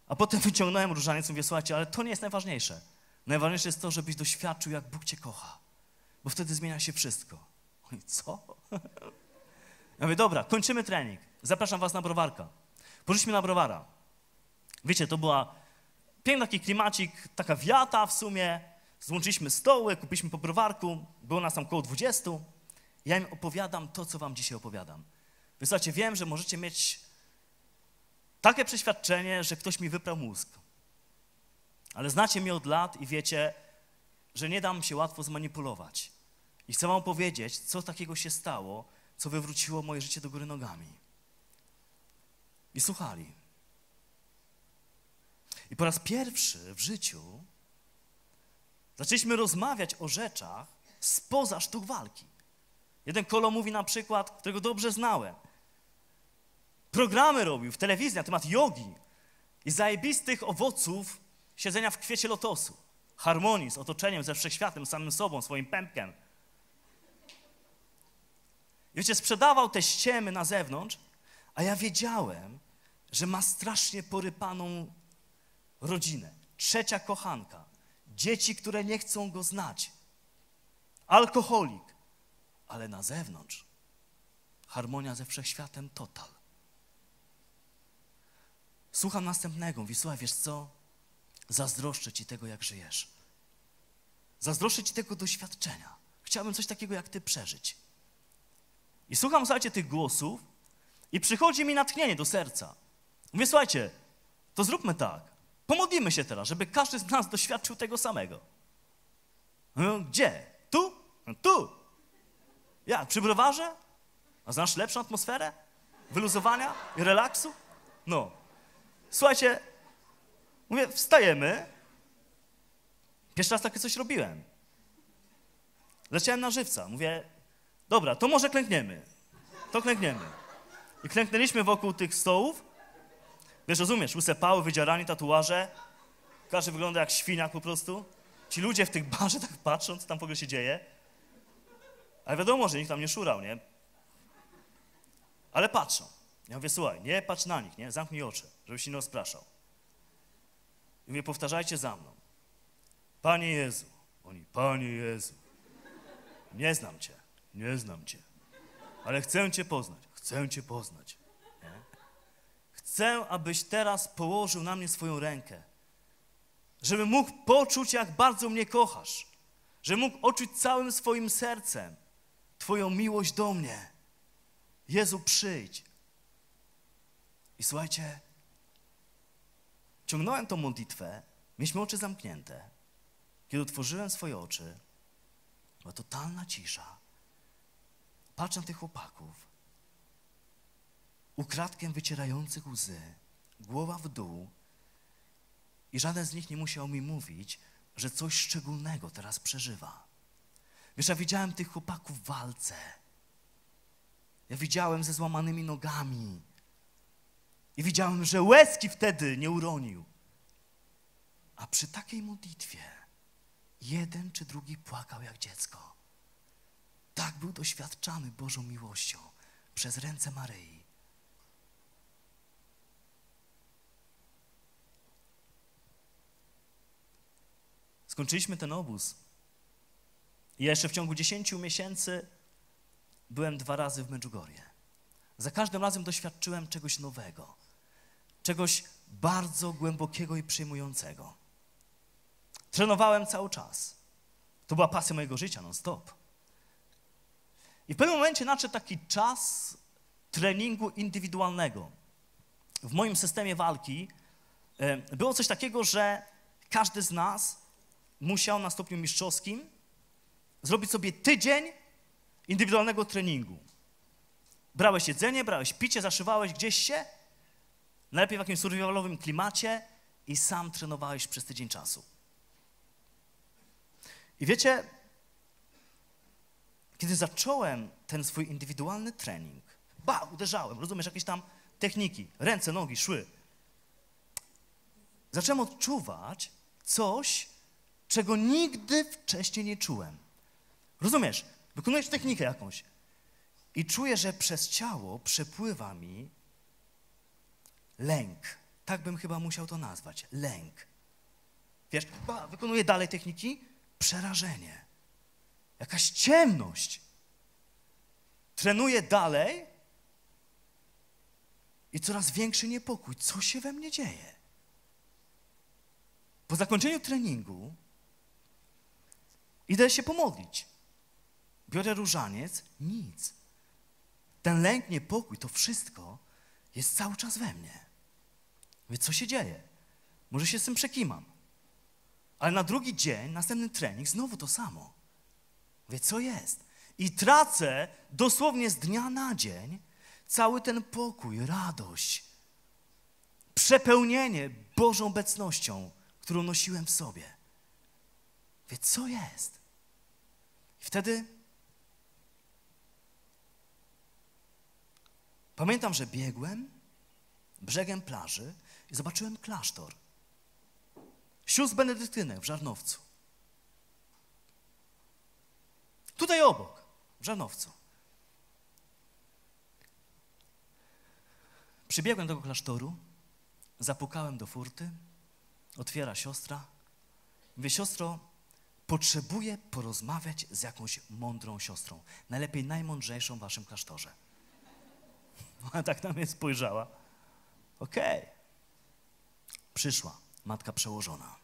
a potem wyciągnąłem różaniec i mówię, słuchajcie, ale to nie jest najważniejsze. Najważniejsze jest to, żebyś doświadczył, jak Bóg cię kocha, bo wtedy zmienia się wszystko. Oni, co? Ja mówię, dobra, kończymy trening. Zapraszam was na browarka. Poszliśmy na browara. Wiecie, to była piękny taki klimacik, taka wiata w sumie. Złączyliśmy stoły, kupiliśmy po browarku, było nas tam około 20. Ja im opowiadam to, co wam dzisiaj opowiadam. Wysłuchajcie, wiem, że możecie mieć takie przeświadczenie, że ktoś mi wyprał mózg. Ale znacie mnie od lat i wiecie, że nie dam się łatwo zmanipulować. I chcę wam powiedzieć, co takiego się stało, co wywróciło moje życie do góry nogami. I słuchali. I po raz pierwszy w życiu zaczęliśmy rozmawiać o rzeczach spoza sztuk walki. Jeden kolo mówi na przykład, którego dobrze znałem. Programy robił w telewizji na temat jogi i zajebistych owoców siedzenia w kwiecie lotosu. Harmonii z otoczeniem, ze wszechświatem, samym sobą, swoim pępkiem. I wiecie, sprzedawał te ściemy na zewnątrz, a ja wiedziałem, że ma strasznie porypaną rodzinę. Trzecia kochanka. Dzieci, które nie chcą go znać. Alkoholik. Ale na zewnątrz harmonia ze wszechświatem total. Słucham następnego. Mówi, słuchaj, wiesz co? Zazdroszczę ci tego, jak żyjesz. Zazdroszczę ci tego doświadczenia. Chciałbym coś takiego jak ty przeżyć. I słucham, słuchajcie, tych głosów i przychodzi mi natchnienie do serca. Mówię, słuchajcie, to zróbmy tak. Pomodlimy się teraz, żeby każdy z nas doświadczył tego samego. No, gdzie? Tu? No, tu. Jak? Przy browarze? A znasz lepszą atmosferę? Wyluzowania i relaksu? No. Słuchajcie, mówię, wstajemy. Pierwszy raz takie coś robiłem. Leciałem na żywca. Mówię, dobra, to może klękniemy. To klękniemy. I klęknęliśmy wokół tych stołów. Wiesz, rozumiesz, łyse pały, wydzierani tatuaże. Każdy wygląda jak świniak po prostu. Ci ludzie w tych barze tak patrzą, co tam w ogóle się dzieje. Ale wiadomo, że nikt tam nie szurał, nie? Ale patrzą. Ja mówię, słuchaj, nie patrz na nich, nie? Zamknij oczy, żebyś się nie rozpraszał. I mówię, powtarzajcie za mną. Panie Jezu. Oni, Panie Jezu. Nie znam Cię, nie znam Cię. Ale chcę Cię poznać, chcę Cię poznać. Nie? Chcę, abyś teraz położył na mnie swoją rękę. Żebym mógł poczuć, jak bardzo mnie kochasz. Żebym mógł odczuć całym swoim sercem Twoją miłość do mnie. Jezu, przyjdź. I słuchajcie, ciągnąłem tą modlitwę, mieliśmy oczy zamknięte. Kiedy otworzyłem swoje oczy, była totalna cisza. Patrzę na tych chłopaków, ukradkiem wycierających łzy, głowa w dół i żaden z nich nie musiał mi mówić, że coś szczególnego teraz przeżywa. Wiesz, ja widziałem tych chłopaków w walce. Ja widziałem ze złamanymi nogami. I widziałem, że łezki wtedy nie uronił. A przy takiej modlitwie jeden czy drugi płakał jak dziecko. Tak był doświadczany Bożą miłością przez ręce Maryi. Skończyliśmy ten obóz. I jeszcze w ciągu 10 miesięcy byłem dwa razy w Medjugorje. Za każdym razem doświadczyłem czegoś nowego, czegoś bardzo głębokiego i przyjmującego. Trenowałem cały czas. To była pasja mojego życia, non-stop. I w pewnym momencie nadszedł taki czas treningu indywidualnego. W moim systemie walki e, było coś takiego, że każdy z nas musiał na stopniu mistrzowskim zrobić sobie tydzień indywidualnego treningu. Brałeś jedzenie, brałeś picie, zaszywałeś gdzieś się, najlepiej w jakimś survivalowym klimacie i sam trenowałeś przez tydzień czasu. I wiecie, kiedy zacząłem ten swój indywidualny trening, ba, uderzałem, rozumiesz, jakieś tam techniki, ręce, nogi szły. Zacząłem odczuwać coś, czego nigdy wcześniej nie czułem. Rozumiesz? Wykonujesz technikę jakąś i czuję, że przez ciało przepływa mi lęk. Tak bym chyba musiał to nazwać. Lęk. Wiesz, ba, wykonuję dalej techniki, przerażenie. Jakaś ciemność. Trenuję dalej i coraz większy niepokój. Co się we mnie dzieje? Po zakończeniu treningu idę się pomodlić. Biorę różaniec, nic. Ten lęk, niepokój, to wszystko jest cały czas we mnie. Więc co się dzieje? Może się z tym przekimam. Ale na drugi dzień, następny trening, znowu to samo. Wie, co jest? I tracę dosłownie z dnia na dzień cały ten pokój, radość, przepełnienie Bożą obecnością, którą nosiłem w sobie. Wie, co jest? I wtedy pamiętam, że biegłem brzegiem plaży i zobaczyłem klasztor sióstr benedyktynek w Żarnowcu. Tutaj obok, w Żarnowcu. Przybiegłem do tego klasztoru, zapukałem do furty, otwiera siostra. Mówię, siostro, potrzebuję porozmawiać z jakąś mądrą siostrą. Najlepiej najmądrzejszą w waszym klasztorze. Ona tak na mnie spojrzała. Okej. Okay. Przyszła matka przełożona.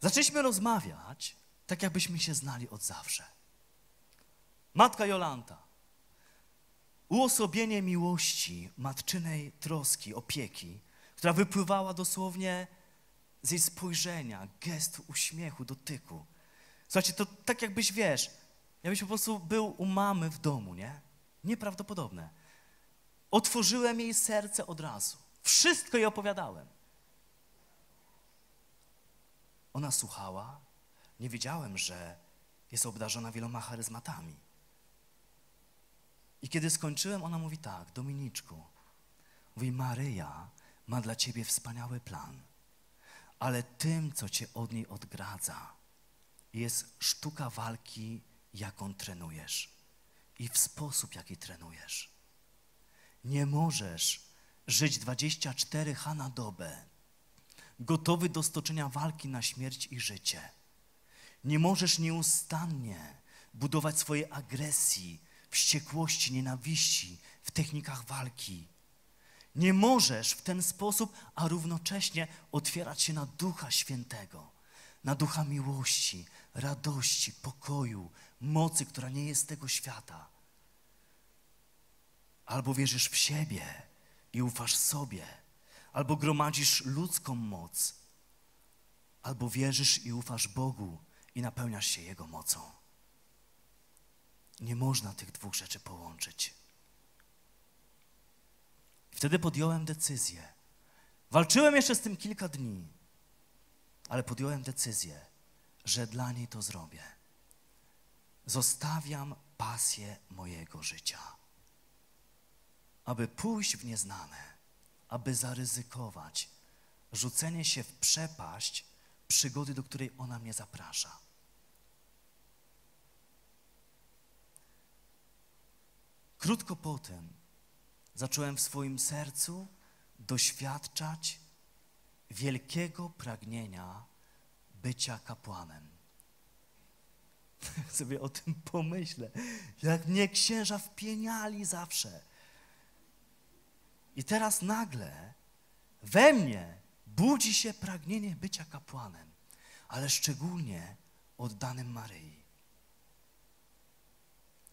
Zaczęliśmy rozmawiać, tak jakbyśmy się znali od zawsze. Matka Jolanta, uosobienie miłości, matczynej troski, opieki, która wypływała dosłownie z jej spojrzenia, gestu, uśmiechu, dotyku. Słuchajcie, to tak jakbyś, wiesz, jakbyś po prostu był u mamy w domu, nie? Nieprawdopodobne. Otworzyłem jej serce od razu. Wszystko jej opowiadałem. Ona słuchała. Nie wiedziałem, że jest obdarzona wieloma charyzmatami. I kiedy skończyłem, ona mówi tak, Dominiczku, mówi, Maryja ma dla ciebie wspaniały plan, ale tym, co cię od niej odgradza, jest sztuka walki, jaką trenujesz i w sposób, jaki trenujesz. Nie możesz żyć 24 H na dobę gotowy do stoczenia walki na śmierć i życie. Nie możesz nieustannie budować swojej agresji, wściekłości, nienawiści w technikach walki. Nie możesz w ten sposób, a równocześnie otwierać się na Ducha Świętego, na Ducha miłości, radości, pokoju, mocy, która nie jest tego świata. Albo wierzysz w siebie i ufasz sobie albo gromadzisz ludzką moc, albo wierzysz i ufasz Bogu i napełniasz się Jego mocą. Nie można tych dwóch rzeczy połączyć. Wtedy podjąłem decyzję. Walczyłem jeszcze z tym kilka dni, ale podjąłem decyzję, że dla niej to zrobię. Zostawiam pasję mojego życia, aby pójść w nieznane aby zaryzykować, rzucenie się w przepaść przygody, do której ona mnie zaprasza. Krótko potem zacząłem w swoim sercu doświadczać wielkiego pragnienia bycia kapłanem. Sobie o tym pomyślę, jak mnie księża wpieniali zawsze. I teraz nagle we mnie budzi się pragnienie bycia kapłanem, ale szczególnie oddanym Maryi.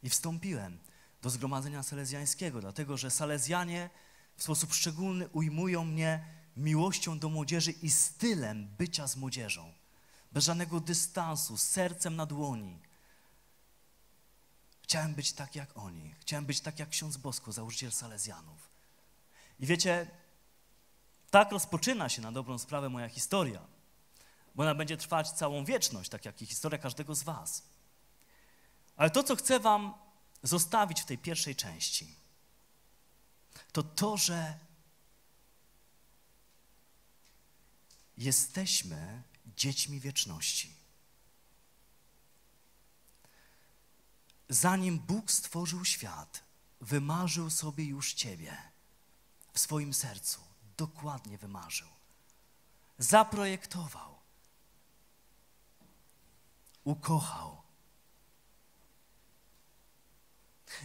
I wstąpiłem do zgromadzenia salezjańskiego, dlatego że salezjanie w sposób szczególny ujmują mnie miłością do młodzieży i stylem bycia z młodzieżą. Bez żadnego dystansu, z sercem na dłoni. Chciałem być tak jak oni. Chciałem być tak jak ksiądz Bosko, założyciel Salezjanów. I wiecie, tak rozpoczyna się na dobrą sprawę moja historia, bo ona będzie trwać całą wieczność, tak jak i historia każdego z Was. Ale to, co chcę Wam zostawić w tej pierwszej części, to to, że jesteśmy dziećmi wieczności. Zanim Bóg stworzył świat, wymarzył sobie już Ciebie w swoim sercu. Dokładnie wymarzył. Zaprojektował. Ukochał.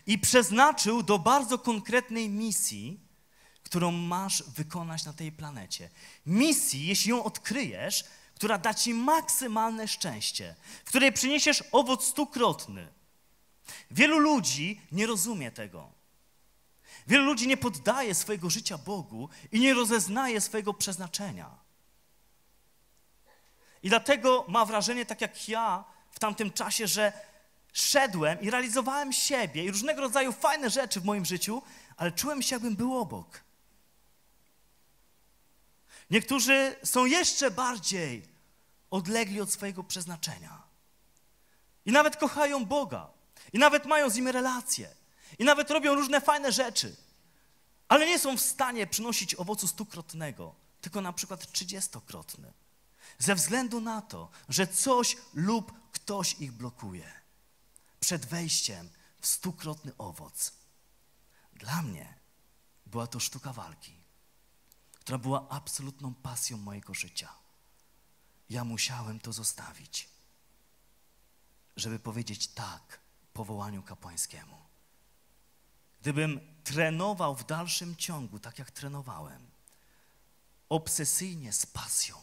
I przeznaczył do bardzo konkretnej misji, którą masz wykonać na tej planecie. Misji, jeśli ją odkryjesz, która da ci maksymalne szczęście, w której przyniesiesz owoc stukrotny. Wielu ludzi nie rozumie tego. Wielu ludzi nie poddaje swojego życia Bogu i nie rozeznaje swojego przeznaczenia. I dlatego ma wrażenie, tak jak ja w tamtym czasie, że szedłem i realizowałem siebie i różnego rodzaju fajne rzeczy w moim życiu, ale czułem się, jakbym był obok. Niektórzy są jeszcze bardziej odlegli od swojego przeznaczenia. I nawet kochają Boga. I nawet mają z nim relacje. I nawet robią różne fajne rzeczy. Ale nie są w stanie przynosić owocu stukrotnego, tylko na przykład trzydziestokrotny. Ze względu na to, że coś lub ktoś ich blokuje przed wejściem w stukrotny owoc. Dla mnie była to sztuka walki która była absolutną pasją mojego życia. Ja musiałem to zostawić, żeby powiedzieć tak powołaniu kapłańskiemu. Gdybym trenował w dalszym ciągu, tak jak trenowałem, obsesyjnie, z pasją,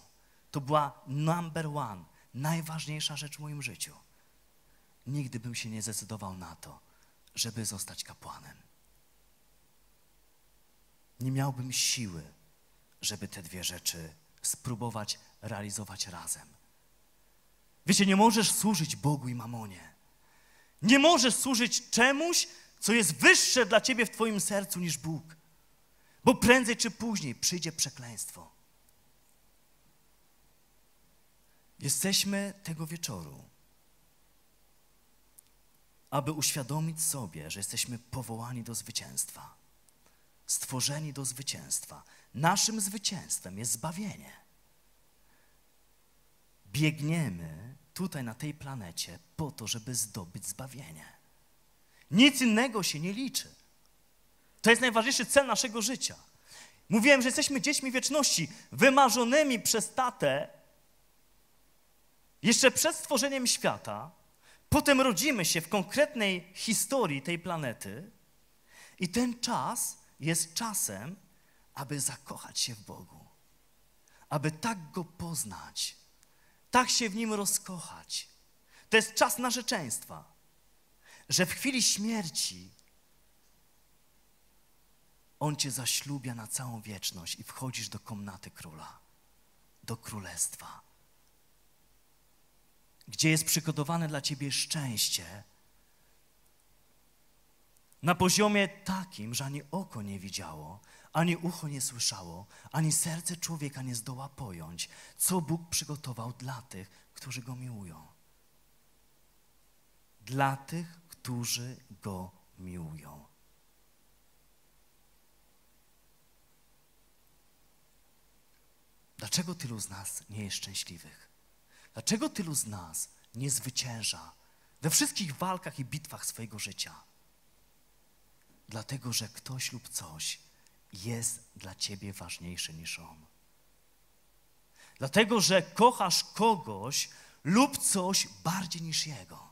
to była number one, najważniejsza rzecz w moim życiu. Nigdy bym się nie zdecydował na to, żeby zostać kapłanem. Nie miałbym siły żeby te dwie rzeczy spróbować realizować razem. Wiecie, nie możesz służyć Bogu i mamonie. Nie możesz służyć czemuś, co jest wyższe dla ciebie w twoim sercu niż Bóg. Bo prędzej czy później przyjdzie przekleństwo. Jesteśmy tego wieczoru, aby uświadomić sobie, że jesteśmy powołani do zwycięstwa, stworzeni do zwycięstwa. Naszym zwycięstwem jest zbawienie. Biegniemy tutaj na tej planecie po to, żeby zdobyć zbawienie. Nic innego się nie liczy. To jest najważniejszy cel naszego życia. Mówiłem, że jesteśmy dziećmi wieczności, wymarzonymi przez tatę jeszcze przed stworzeniem świata. Potem rodzimy się w konkretnej historii tej planety i ten czas jest czasem, aby zakochać się w Bogu, aby tak Go poznać, tak się w Nim rozkochać. To jest czas narzeczeństwa, że w chwili śmierci On Cię zaślubia na całą wieczność i wchodzisz do komnaty króla, do królestwa, gdzie jest przygotowane dla Ciebie szczęście, na poziomie takim, że ani oko nie widziało, ani ucho nie słyszało, ani serce człowieka nie zdoła pojąć, co Bóg przygotował dla tych, którzy Go miłują. Dla tych, którzy Go miłują. Dlaczego tylu z nas nie jest szczęśliwych? Dlaczego tylu z nas nie zwycięża we wszystkich walkach i bitwach swojego życia? Dlatego, że ktoś lub coś jest dla ciebie ważniejsze niż on. Dlatego, że kochasz kogoś lub coś bardziej niż jego.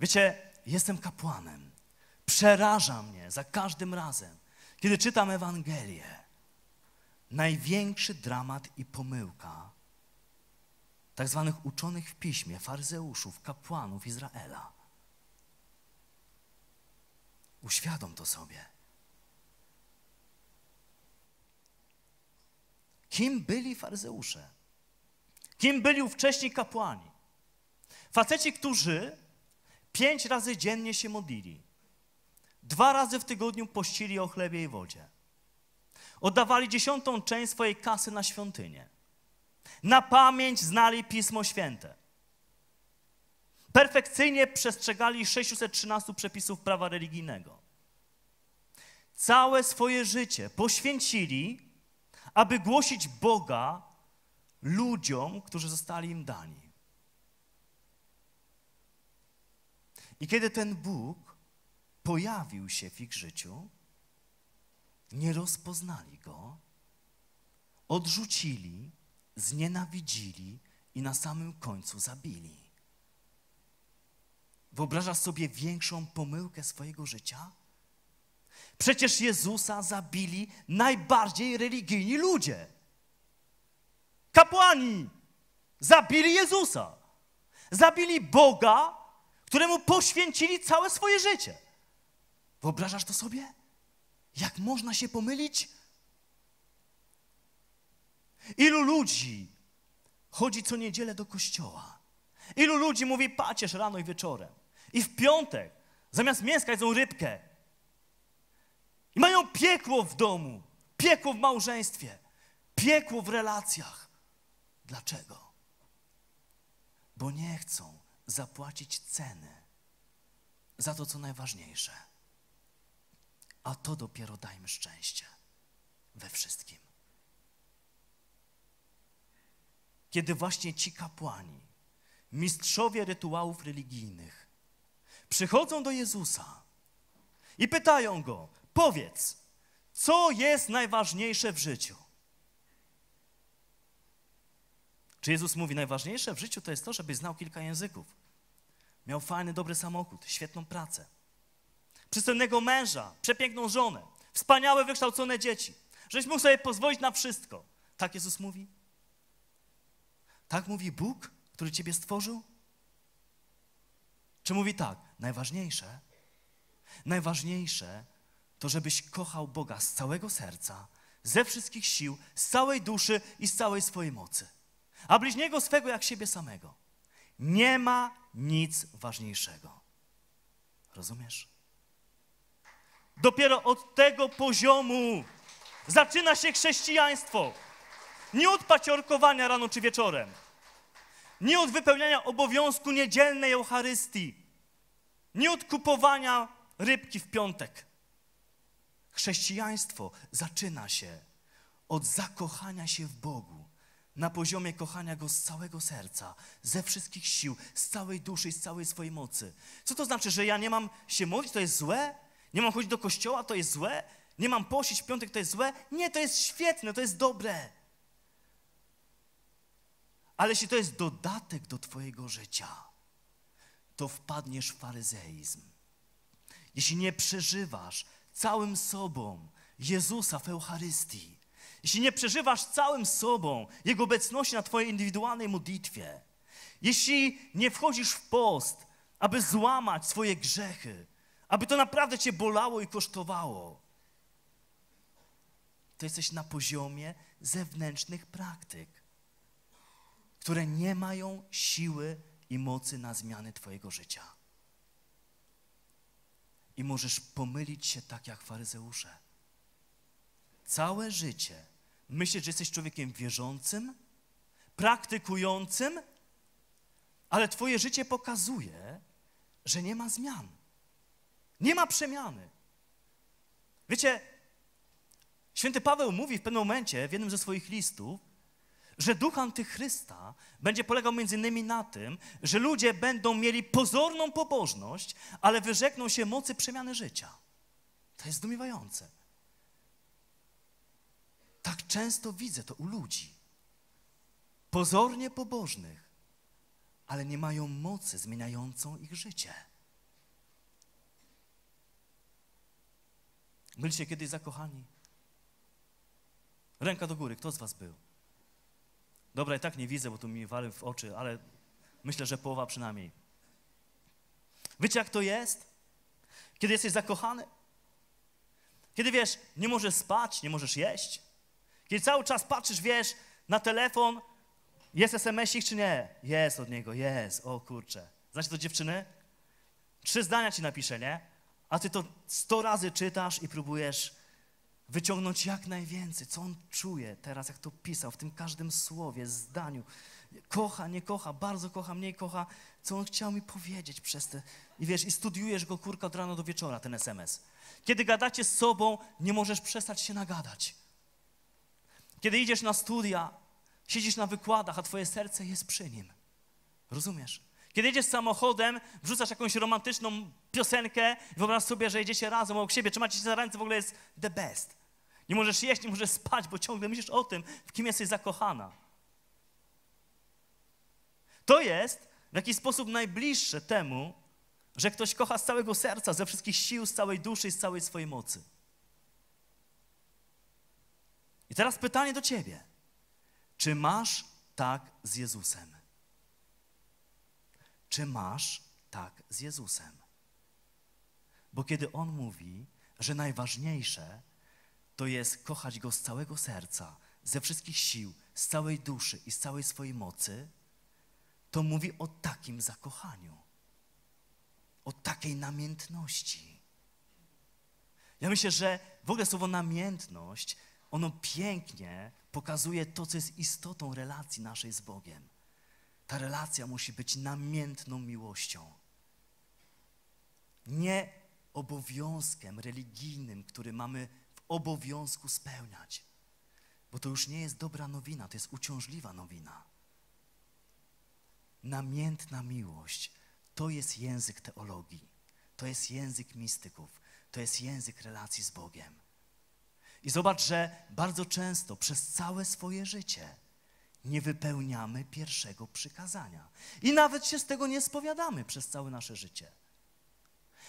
Wiecie, jestem kapłanem. Przeraża mnie za każdym razem, kiedy czytam Ewangelię. Największy dramat i pomyłka tak zwanych uczonych w piśmie, faryzeuszów, kapłanów Izraela. Uświadom to sobie. Kim byli faryzeusze? Kim byli ówcześni kapłani? Faceci, którzy pięć razy dziennie się modlili, dwa razy w tygodniu pościli o chlebie i wodzie, oddawali dziesiątą część swojej kasy na świątynię, na pamięć znali Pismo Święte, perfekcyjnie przestrzegali 613 przepisów prawa religijnego. Całe swoje życie poświęcili aby głosić Boga ludziom, którzy zostali im dani. I kiedy ten Bóg pojawił się w ich życiu, nie rozpoznali go, odrzucili, znienawidzili i na samym końcu zabili. Wyobrażasz sobie większą pomyłkę swojego życia? Przecież Jezusa zabili najbardziej religijni ludzie. Kapłani zabili Jezusa. Zabili Boga, któremu poświęcili całe swoje życie. Wyobrażasz to sobie? Jak można się pomylić? Ilu ludzi chodzi co niedzielę do kościoła? Ilu ludzi mówi pacierz rano i wieczorem? I w piątek zamiast mięska jedzą rybkę. I mają piekło w domu, piekło w małżeństwie, piekło w relacjach. Dlaczego? Bo nie chcą zapłacić ceny za to, co najważniejsze. A to dopiero dajmy szczęście we wszystkim. Kiedy właśnie ci kapłani, mistrzowie rytuałów religijnych, przychodzą do Jezusa i pytają go, Powiedz, co jest najważniejsze w życiu? Czy Jezus mówi, najważniejsze w życiu to jest to, żebyś znał kilka języków, miał fajny, dobry samochód, świetną pracę, przystojnego męża, przepiękną żonę, wspaniałe, wykształcone dzieci, żebyś mógł sobie pozwolić na wszystko. Tak Jezus mówi? Tak mówi Bóg, który Ciebie stworzył? Czy mówi tak, najważniejsze, najważniejsze to żebyś kochał Boga z całego serca, ze wszystkich sił, z całej duszy i z całej swojej mocy, a bliźniego swego jak siebie samego. Nie ma nic ważniejszego. Rozumiesz? Dopiero od tego poziomu zaczyna się chrześcijaństwo. Nie od paciorkowania rano czy wieczorem. Nie od wypełniania obowiązku niedzielnej Eucharystii. Nie od kupowania rybki w piątek. Chrześcijaństwo zaczyna się od zakochania się w Bogu, na poziomie kochania Go z całego serca, ze wszystkich sił, z całej duszy z całej swojej mocy. Co to znaczy, że ja nie mam się modlić, to jest złe? Nie mam chodzić do kościoła, to jest złe? Nie mam posić w piątek, to jest złe? Nie, to jest świetne, to jest dobre. Ale jeśli to jest dodatek do Twojego życia, to wpadniesz w faryzeizm. Jeśli nie przeżywasz całym sobą Jezusa w Eucharystii, jeśli nie przeżywasz całym sobą Jego obecności na Twojej indywidualnej modlitwie, jeśli nie wchodzisz w post, aby złamać swoje grzechy, aby to naprawdę Cię bolało i kosztowało, to jesteś na poziomie zewnętrznych praktyk, które nie mają siły i mocy na zmianę Twojego życia i możesz pomylić się tak jak faryzeusze. Całe życie myślisz, że jesteś człowiekiem wierzącym, praktykującym, ale Twoje życie pokazuje, że nie ma zmian. Nie ma przemiany. Wiecie, Święty Paweł mówi w pewnym momencie w jednym ze swoich listów, że duch antychrysta będzie polegał między innymi na tym, że ludzie będą mieli pozorną pobożność, ale wyrzekną się mocy przemiany życia. To jest zdumiewające. Tak często widzę to u ludzi. Pozornie pobożnych, ale nie mają mocy zmieniającą ich życie. Byliście kiedyś zakochani? Ręka do góry, kto z was był? Dobra, i tak nie widzę, bo tu mi wali w oczy, ale myślę, że połowa przynajmniej. Wiecie, jak to jest? Kiedy jesteś zakochany? Kiedy wiesz, nie możesz spać, nie możesz jeść? Kiedy cały czas patrzysz, wiesz, na telefon, jest SMS-ik czy nie? Jest od niego, jest, o kurczę. Znacie to dziewczyny? Trzy zdania ci napisze, nie? A ty to sto razy czytasz i próbujesz wyciągnąć jak najwięcej, co on czuje teraz, jak to pisał, w tym każdym słowie, zdaniu. Kocha, nie kocha, bardzo kocha, mniej kocha, co on chciał mi powiedzieć przez te... I wiesz, i studiujesz go, kurka, od rana do wieczora, ten SMS. Kiedy gadacie z sobą, nie możesz przestać się nagadać. Kiedy idziesz na studia, siedzisz na wykładach, a twoje serce jest przy nim. Rozumiesz? Kiedy jedziesz samochodem, wrzucasz jakąś romantyczną piosenkę i wyobraź sobie, że jedziecie razem obok siebie, trzymacie się za ręce, w ogóle jest the best. Nie możesz jeść, nie możesz spać, bo ciągle myślisz o tym, w kim jesteś zakochana. To jest w jakiś sposób najbliższe temu, że ktoś kocha z całego serca, ze wszystkich sił, z całej duszy z całej swojej mocy. I teraz pytanie do ciebie. Czy masz tak z Jezusem? Czy masz tak z Jezusem? Bo kiedy On mówi, że najważniejsze to jest kochać Go z całego serca, ze wszystkich sił, z całej duszy i z całej swojej mocy, to mówi o takim zakochaniu, o takiej namiętności. Ja myślę, że w ogóle słowo namiętność, ono pięknie pokazuje to, co jest istotą relacji naszej z Bogiem. Ta relacja musi być namiętną miłością. Nie obowiązkiem religijnym, który mamy w obowiązku spełniać. Bo to już nie jest dobra nowina, to jest uciążliwa nowina. Namiętna miłość to jest język teologii, to jest język mistyków, to jest język relacji z Bogiem. I zobacz, że bardzo często przez całe swoje życie nie wypełniamy pierwszego przykazania. I nawet się z tego nie spowiadamy przez całe nasze życie.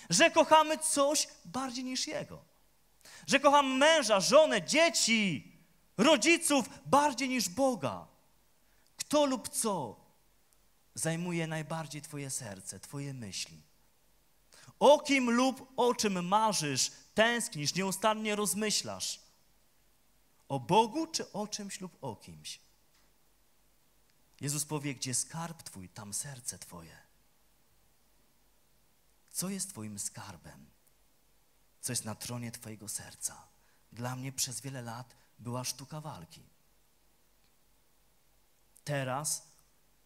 Że kochamy coś bardziej niż Jego. Że kochamy męża, żonę, dzieci, rodziców bardziej niż Boga. Kto lub co zajmuje najbardziej Twoje serce, Twoje myśli? O kim lub o czym marzysz, tęsknisz, nieustannie rozmyślasz? O Bogu czy o czymś lub o kimś? Jezus powie, gdzie skarb Twój, tam serce Twoje. Co jest Twoim skarbem? Co jest na tronie Twojego serca? Dla mnie przez wiele lat była sztuka walki. Teraz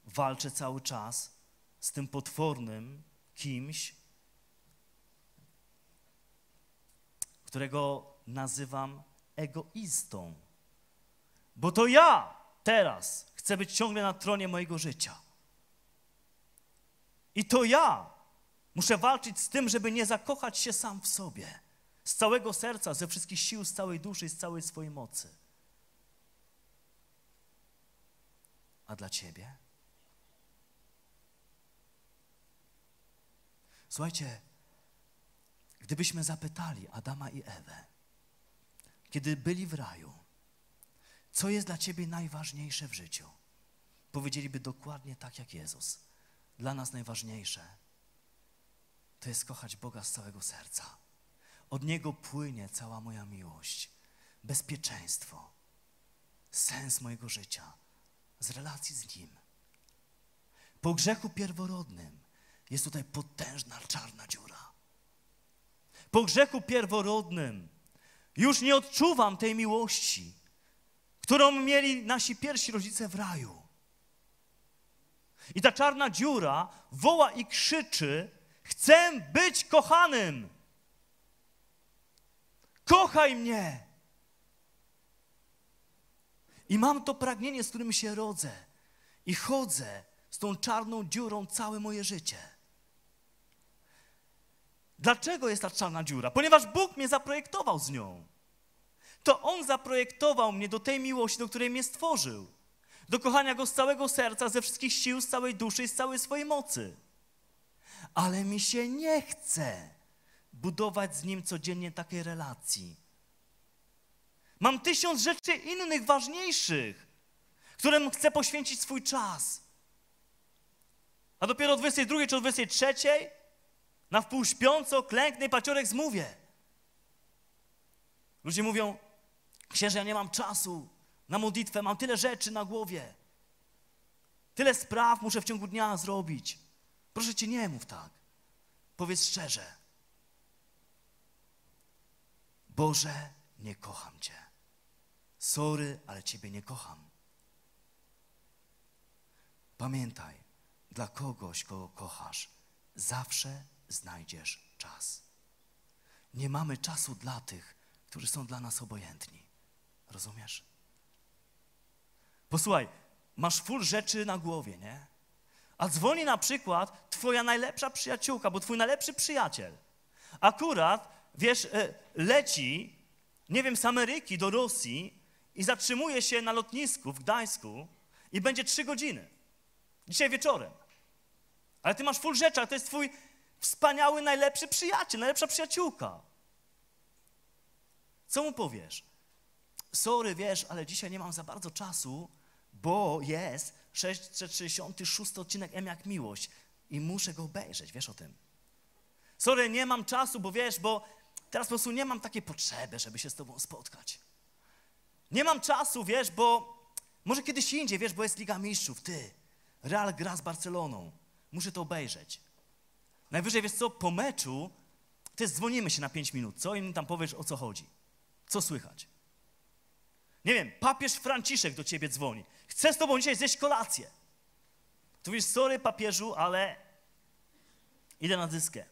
walczę cały czas z tym potwornym kimś, którego nazywam egoistą. Bo to ja teraz chcę być ciągle na tronie mojego życia. I to ja muszę walczyć z tym, żeby nie zakochać się sam w sobie. Z całego serca, ze wszystkich sił, z całej duszy z całej swojej mocy. A dla ciebie? Słuchajcie, gdybyśmy zapytali Adama i Ewę, kiedy byli w raju, co jest dla ciebie najważniejsze w życiu? Powiedzieliby dokładnie tak jak Jezus. Dla nas najważniejsze to jest kochać Boga z całego serca. Od Niego płynie cała moja miłość, bezpieczeństwo, sens mojego życia z relacji z Nim. Po grzechu pierworodnym jest tutaj potężna czarna dziura. Po grzechu pierworodnym już nie odczuwam tej miłości, którą mieli nasi pierwsi rodzice w raju. I ta czarna dziura woła i krzyczy: Chcę być kochanym. Kochaj mnie. I mam to pragnienie, z którym się rodzę. I chodzę z tą czarną dziurą całe moje życie. Dlaczego jest ta czarna dziura? Ponieważ Bóg mnie zaprojektował z nią. To On zaprojektował mnie do tej miłości, do której mnie stworzył. Do kochania Go z całego serca, ze wszystkich sił, z całej duszy i z całej swojej mocy. Ale mi się nie chce budować z Nim codziennie takiej relacji. Mam tysiąc rzeczy innych, ważniejszych, którym chcę poświęcić swój czas. A dopiero o 22 czy o 23 na wpół śpiąco, klęknę i paciorek zmówię. Ludzie mówią, księże, ja nie mam czasu na modlitwę, mam tyle rzeczy na głowie. Tyle spraw muszę w ciągu dnia zrobić. Proszę cię, nie mów tak. Powiedz szczerze. Boże, nie kocham cię. Sorry, ale ciebie nie kocham. Pamiętaj, dla kogoś, kogo kochasz, zawsze znajdziesz czas. Nie mamy czasu dla tych, którzy są dla nas obojętni. Rozumiesz? Posłuchaj, masz full rzeczy na głowie, nie? A dzwoni na przykład twoja najlepsza przyjaciółka, bo twój najlepszy przyjaciel akurat, wiesz, e, leci, nie wiem, z Ameryki do Rosji i zatrzymuje się na lotnisku w Gdańsku i będzie trzy godziny. Dzisiaj wieczorem. Ale ty masz full rzeczy, ale to jest twój wspaniały, najlepszy przyjaciel, najlepsza przyjaciółka. Co mu powiesz? Sorry, wiesz, ale dzisiaj nie mam za bardzo czasu, bo jest 666 odcinek M jak miłość i muszę go obejrzeć, wiesz o tym. Sorry, nie mam czasu, bo wiesz, bo teraz po prostu nie mam takiej potrzeby, żeby się z tobą spotkać. Nie mam czasu, wiesz, bo może kiedyś indziej, wiesz, bo jest Liga Mistrzów, ty. Real gra z Barceloną. Muszę to obejrzeć. Najwyżej, wiesz co, po meczu jest dzwonimy się na 5 minut, co? I mi tam powiesz, o co chodzi. Co słychać? Nie wiem, papież Franciszek do ciebie dzwoni. Chcę z tobą dzisiaj zjeść kolację. Tu mówisz, sorry papieżu, ale idę na dyskę.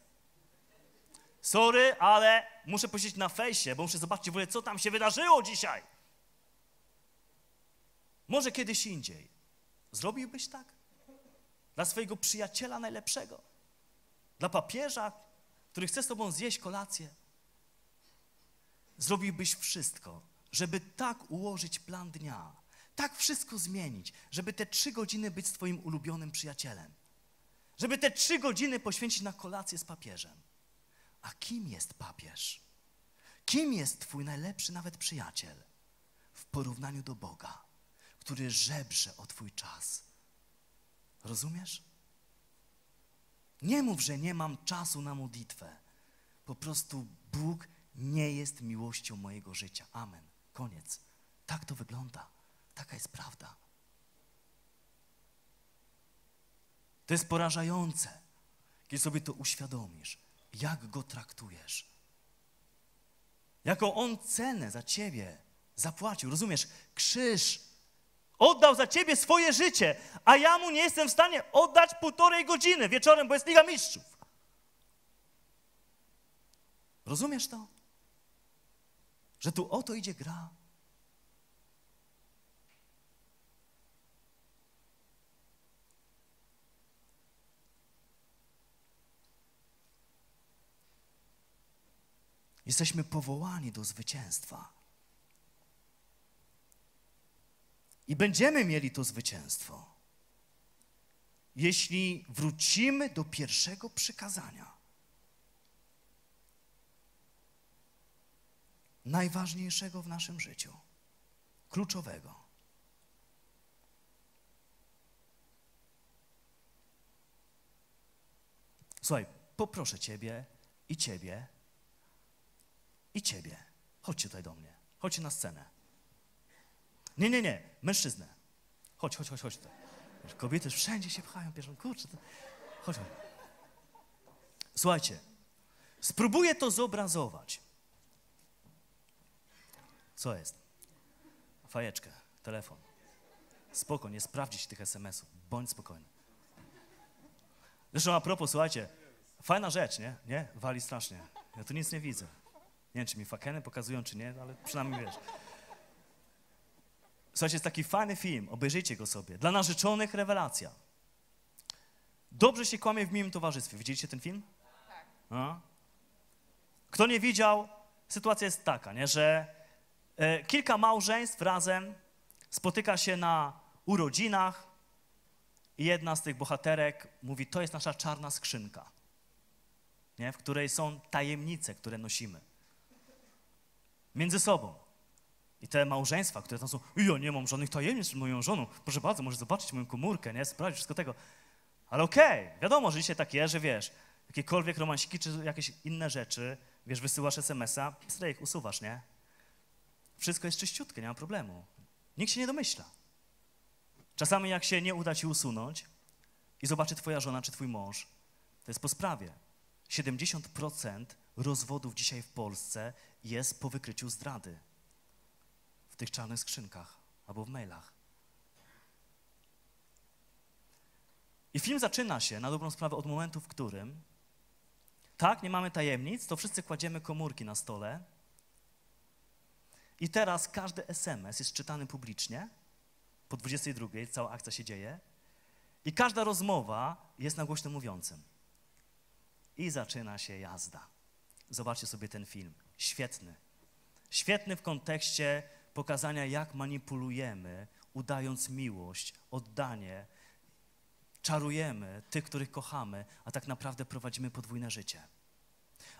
Sorry, ale muszę posiedzieć na fejsie, bo muszę zobaczyć w ogóle, co tam się wydarzyło dzisiaj. Może kiedyś indziej. Zrobiłbyś tak? Dla swojego przyjaciela najlepszego? Dla papieża, który chce z tobą zjeść kolację? Zrobiłbyś wszystko, żeby tak ułożyć plan dnia, tak wszystko zmienić, żeby te trzy godziny być twoim ulubionym przyjacielem. Żeby te trzy godziny poświęcić na kolację z papieżem. A kim jest papież? Kim jest twój najlepszy nawet przyjaciel w porównaniu do Boga, który żebrze o twój czas? Rozumiesz? Nie mów, że nie mam czasu na modlitwę. Po prostu Bóg nie jest miłością mojego życia. Amen. Koniec. Tak to wygląda. Taka jest prawda. To jest porażające, kiedy sobie to uświadomisz, jak go traktujesz. Jaką on cenę za ciebie zapłacił. Rozumiesz? Krzyż oddał za ciebie swoje życie, a ja mu nie jestem w stanie oddać półtorej godziny wieczorem, bo jest Liga Mistrzów. Rozumiesz to? Że tu o to idzie gra. Jesteśmy powołani do zwycięstwa. I będziemy mieli to zwycięstwo, jeśli wrócimy do pierwszego przykazania. Najważniejszego w naszym życiu, kluczowego. Słuchaj, poproszę Ciebie i Ciebie i Ciebie. Chodźcie tutaj do mnie. Chodźcie na scenę. Nie, nie, nie, mężczyznę. Chodź, chodź, chodź, chodź tutaj. Kobiety wszędzie się pchają, bierzą, kurczę. To... Chodź, chodź. Słuchajcie, spróbuję to zobrazować. Co jest? Fajeczkę, telefon. Spoko, nie sprawdzić tych SMS-ów. Bądź spokojny. Zresztą a propos, słuchajcie, fajna rzecz, nie? Nie? Wali strasznie. Ja tu nic nie widzę. Nie wiem, czy mi fakeny pokazują, czy nie, ale przynajmniej wiesz. Słuchajcie, jest taki fajny film, obejrzyjcie go sobie. Dla narzeczonych rewelacja. Dobrze się kłamie w miłym towarzystwie. Widzieliście ten film? Tak. A? Kto nie widział, sytuacja jest taka, nie, że e, kilka małżeństw razem spotyka się na urodzinach i jedna z tych bohaterek mówi, to jest nasza czarna skrzynka, nie, w której są tajemnice, które nosimy. Między sobą. I te małżeństwa, które tam są, ja nie mam żadnych tajemnic z moją żoną, proszę bardzo, może zobaczyć moją komórkę, nie, sprawdzić wszystko tego. Ale okej, okay, wiadomo, że dzisiaj tak jest, że wiesz, jakiekolwiek romansiki czy jakieś inne rzeczy, wiesz, wysyłasz SMS-a, stryk, usuwasz, nie? Wszystko jest czyściutkie, nie ma problemu. Nikt się nie domyśla. Czasami jak się nie uda ci usunąć i zobaczy twoja żona czy twój mąż, to jest po sprawie. 70% rozwodów dzisiaj w Polsce jest po wykryciu zdrady tych czarnych skrzynkach albo w mailach. I film zaczyna się na dobrą sprawę od momentu, w którym tak, nie mamy tajemnic, to wszyscy kładziemy komórki na stole i teraz każdy SMS jest czytany publicznie, po 22 cała akcja się dzieje i każda rozmowa jest na głośno mówiącym. I zaczyna się jazda. Zobaczcie sobie ten film. Świetny. Świetny w kontekście pokazania, jak manipulujemy, udając miłość, oddanie, czarujemy tych, których kochamy, a tak naprawdę prowadzimy podwójne życie.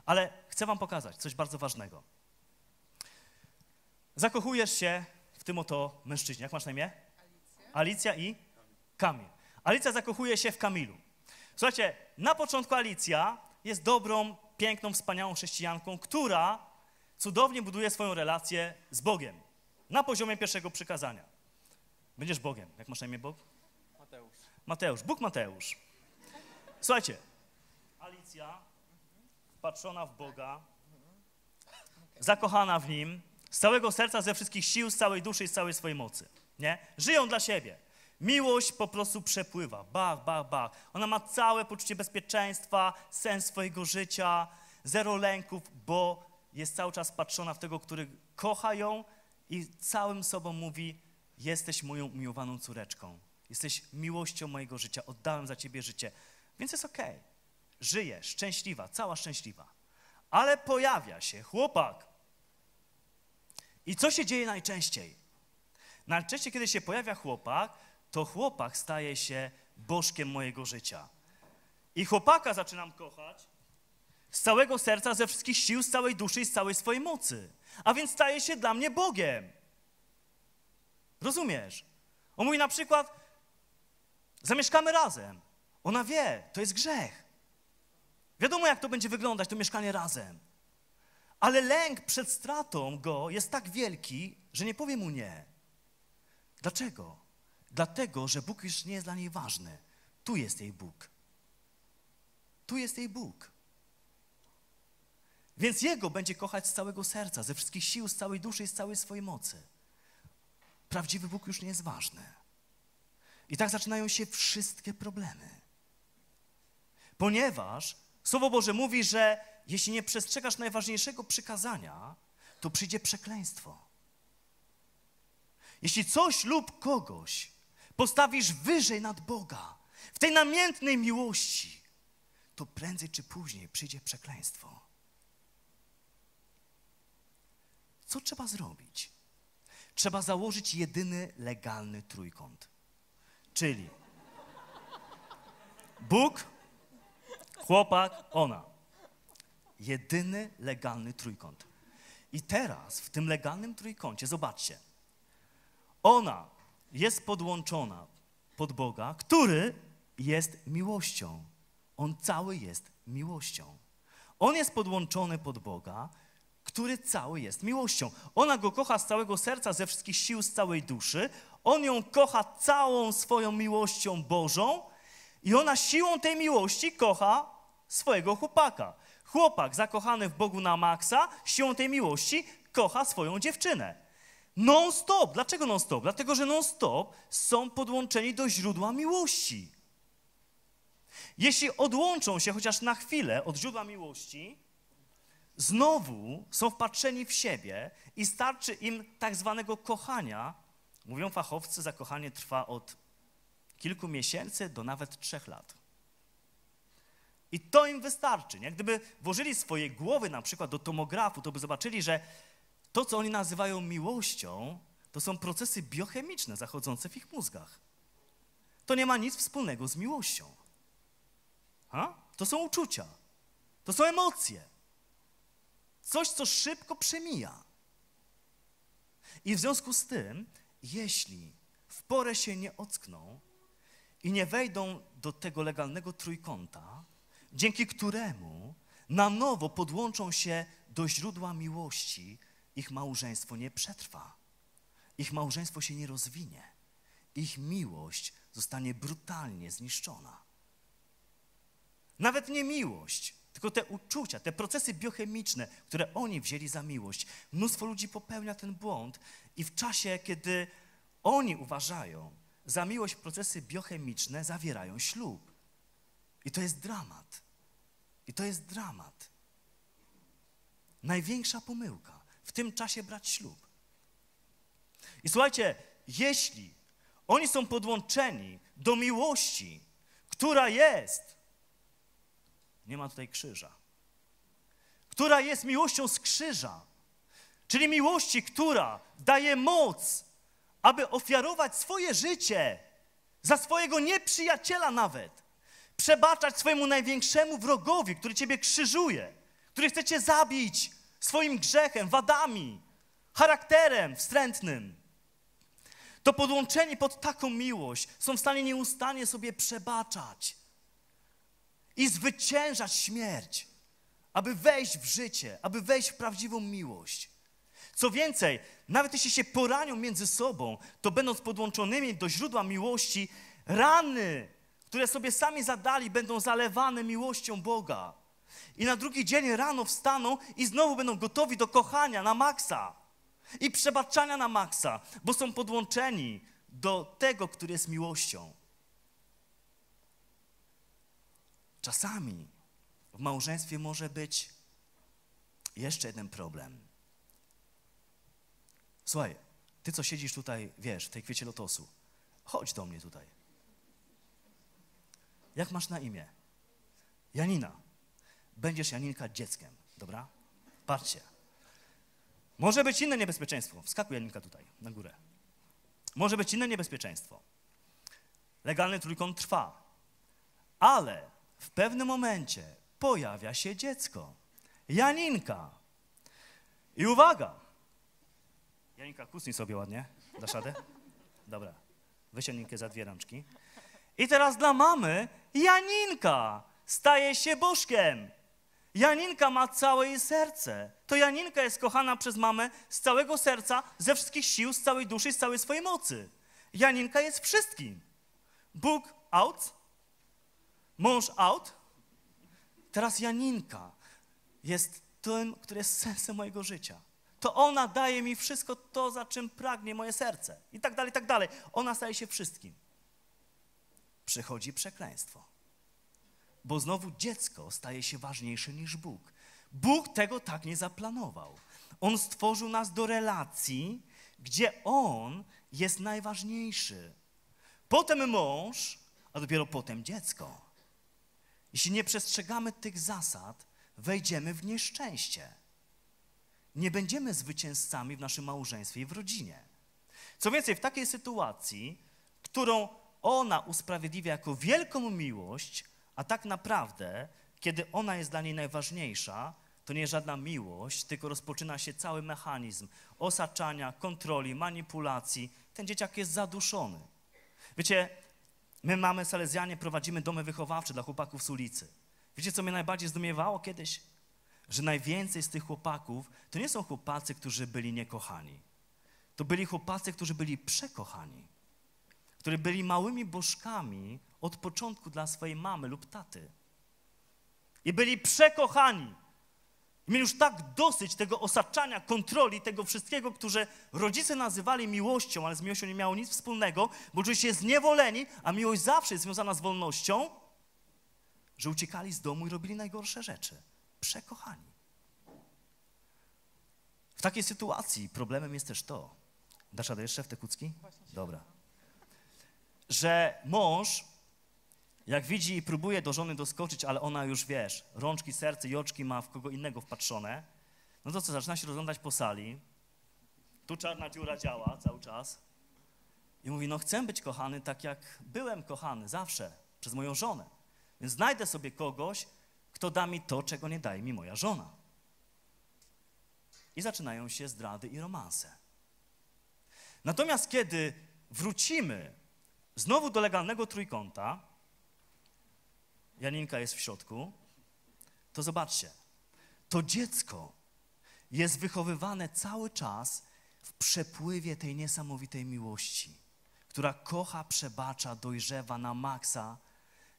Ale chcę Wam pokazać coś bardzo ważnego. Zakochujesz się w tym oto mężczyźnie. Jak masz na imię? Alicja, Alicja i Kamil. Alicja zakochuje się w Kamilu. Słuchajcie, na początku Alicja jest dobrą, piękną, wspaniałą chrześcijanką, która cudownie buduje swoją relację z Bogiem na poziomie pierwszego przykazania. Będziesz Bogiem. Jak masz na imię Bog? Mateusz. Mateusz, Bóg Mateusz. Słuchajcie, Alicja, wpatrzona w Boga, zakochana w Nim, z całego serca, ze wszystkich sił, z całej duszy i z całej swojej mocy. Nie? Żyją dla siebie. Miłość po prostu przepływa. Bach, bach, bach. Ona ma całe poczucie bezpieczeństwa, sens swojego życia, zero lęków, bo jest cały czas patrzona w tego, który kocha ją i całym sobą mówi: Jesteś moją umiłowaną córeczką. Jesteś miłością mojego życia, oddałem za ciebie życie, więc jest okej. Okay. Żyje, szczęśliwa, cała szczęśliwa. Ale pojawia się chłopak. I co się dzieje najczęściej? Najczęściej, kiedy się pojawia chłopak, to chłopak staje się bożkiem mojego życia. I chłopaka zaczynam kochać z całego serca, ze wszystkich sił, z całej duszy i z całej swojej mocy. A więc staje się dla mnie Bogiem. Rozumiesz? On mówi na przykład, Zamieszkamy razem. Ona wie, to jest grzech. Wiadomo, jak to będzie wyglądać, to mieszkanie razem. Ale lęk przed stratą go jest tak wielki, że nie powie mu nie. Dlaczego? Dlatego, że Bóg już nie jest dla niej ważny. Tu jest jej Bóg. Tu jest jej Bóg. Więc Jego będzie kochać z całego serca, ze wszystkich sił, z całej duszy i z całej swojej mocy. Prawdziwy Bóg już nie jest ważny. I tak zaczynają się wszystkie problemy. Ponieważ Słowo Boże mówi, że jeśli nie przestrzegasz najważniejszego przykazania, to przyjdzie przekleństwo. Jeśli coś lub kogoś postawisz wyżej nad Boga, w tej namiętnej miłości, to prędzej czy później przyjdzie przekleństwo. Co trzeba zrobić? Trzeba założyć jedyny legalny trójkąt. Czyli Bóg, chłopak, ona. Jedyny legalny trójkąt. I teraz w tym legalnym trójkącie, zobaczcie, ona jest podłączona pod Boga, który jest miłością. On cały jest miłością. On jest podłączony pod Boga, który cały jest miłością. Ona go kocha z całego serca, ze wszystkich sił, z całej duszy. On ją kocha całą swoją miłością Bożą i ona siłą tej miłości kocha swojego chłopaka. Chłopak zakochany w Bogu na maksa, siłą tej miłości kocha swoją dziewczynę. Non-stop. Dlaczego non-stop? Dlatego, że non-stop są podłączeni do źródła miłości. Jeśli odłączą się chociaż na chwilę od źródła miłości, znowu są wpatrzeni w siebie i starczy im tak zwanego kochania, Mówią fachowcy, zakochanie trwa od kilku miesięcy do nawet trzech lat. I to im wystarczy. Nie? Gdyby włożyli swoje głowy na przykład do tomografu, to by zobaczyli, że to, co oni nazywają miłością, to są procesy biochemiczne zachodzące w ich mózgach. To nie ma nic wspólnego z miłością. Ha? To są uczucia, to są emocje. Coś, co szybko przemija. I w związku z tym, jeśli w porę się nie ockną i nie wejdą do tego legalnego trójkąta, dzięki któremu na nowo podłączą się do źródła miłości, ich małżeństwo nie przetrwa. Ich małżeństwo się nie rozwinie. Ich miłość zostanie brutalnie zniszczona. Nawet nie miłość, tylko te uczucia, te procesy biochemiczne, które oni wzięli za miłość. Mnóstwo ludzi popełnia ten błąd i w czasie, kiedy oni uważają za miłość procesy biochemiczne, zawierają ślub. I to jest dramat. I to jest dramat. Największa pomyłka w tym czasie brać ślub. I słuchajcie, jeśli oni są podłączeni do miłości, która jest, nie ma tutaj krzyża, która jest miłością z krzyża, czyli miłości, która daje moc, aby ofiarować swoje życie za swojego nieprzyjaciela nawet, przebaczać swojemu największemu wrogowi, który ciebie krzyżuje, który chce cię zabić swoim grzechem, wadami, charakterem wstrętnym. To podłączeni pod taką miłość są w stanie nieustannie sobie przebaczać i zwyciężać śmierć, aby wejść w życie, aby wejść w prawdziwą miłość. Co więcej, nawet jeśli się poranią między sobą, to będąc podłączonymi do źródła miłości, rany, które sobie sami zadali, będą zalewane miłością Boga. I na drugi dzień rano wstaną i znowu będą gotowi do kochania na maksa i przebaczania na maksa, bo są podłączeni do tego, który jest miłością. Czasami w małżeństwie może być jeszcze jeden problem. Słuchaj, ty co siedzisz tutaj, wiesz, w tej kwiecie lotosu, chodź do mnie tutaj. Jak masz na imię? Janina. Będziesz Janinka dzieckiem, dobra? Patrzcie. Może być inne niebezpieczeństwo. Wskakuj Janinka tutaj, na górę. Może być inne niebezpieczeństwo. Legalny trójkąt trwa. Ale w pewnym momencie pojawia się dziecko. Janinka. I uwaga. Janinka, kusnij sobie ładnie. Dasz radę? Dobra. Weź za dwie rączki. I teraz dla mamy Janinka staje się bożkiem. Janinka ma całe jej serce. To Janinka jest kochana przez mamę z całego serca, ze wszystkich sił, z całej duszy, z całej swojej mocy. Janinka jest wszystkim. Bóg out, mąż out. Teraz Janinka jest tym, który jest sensem mojego życia. To ona daje mi wszystko to, za czym pragnie moje serce. I tak dalej, i tak dalej. Ona staje się wszystkim. Przychodzi przekleństwo bo znowu dziecko staje się ważniejsze niż Bóg. Bóg tego tak nie zaplanował. On stworzył nas do relacji, gdzie On jest najważniejszy. Potem mąż, a dopiero potem dziecko. Jeśli nie przestrzegamy tych zasad, wejdziemy w nieszczęście. Nie będziemy zwycięzcami w naszym małżeństwie i w rodzinie. Co więcej, w takiej sytuacji, którą ona usprawiedliwia jako wielką miłość, a tak naprawdę, kiedy ona jest dla niej najważniejsza, to nie żadna miłość, tylko rozpoczyna się cały mechanizm osaczania, kontroli, manipulacji. Ten dzieciak jest zaduszony. Wiecie, my mamy Salezjanie, prowadzimy domy wychowawcze dla chłopaków z ulicy. Wiecie, co mnie najbardziej zdumiewało kiedyś? Że najwięcej z tych chłopaków to nie są chłopacy, którzy byli niekochani. To byli chłopacy, którzy byli przekochani, którzy byli małymi bożkami, od początku dla swojej mamy lub taty. I byli przekochani. Mieli już tak dosyć tego osaczania, kontroli, tego wszystkiego, które rodzice nazywali miłością, ale z miłością nie miało nic wspólnego, bo czuli się zniewoleni, a miłość zawsze jest związana z wolnością, że uciekali z domu i robili najgorsze rzeczy. Przekochani. W takiej sytuacji problemem jest też to, Dasz radę jeszcze w te kucki? Dobra. Że mąż, jak widzi i próbuje do żony doskoczyć, ale ona już, wiesz, rączki, serce i oczki ma w kogo innego wpatrzone, no to co, zaczyna się rozglądać po sali, tu czarna dziura działa cały czas i mówi, no chcę być kochany tak, jak byłem kochany zawsze przez moją żonę. Więc znajdę sobie kogoś, kto da mi to, czego nie daje mi moja żona. I zaczynają się zdrady i romanse. Natomiast kiedy wrócimy znowu do legalnego trójkąta, Janinka jest w środku, to zobaczcie, to dziecko jest wychowywane cały czas w przepływie tej niesamowitej miłości, która kocha, przebacza, dojrzewa na maksa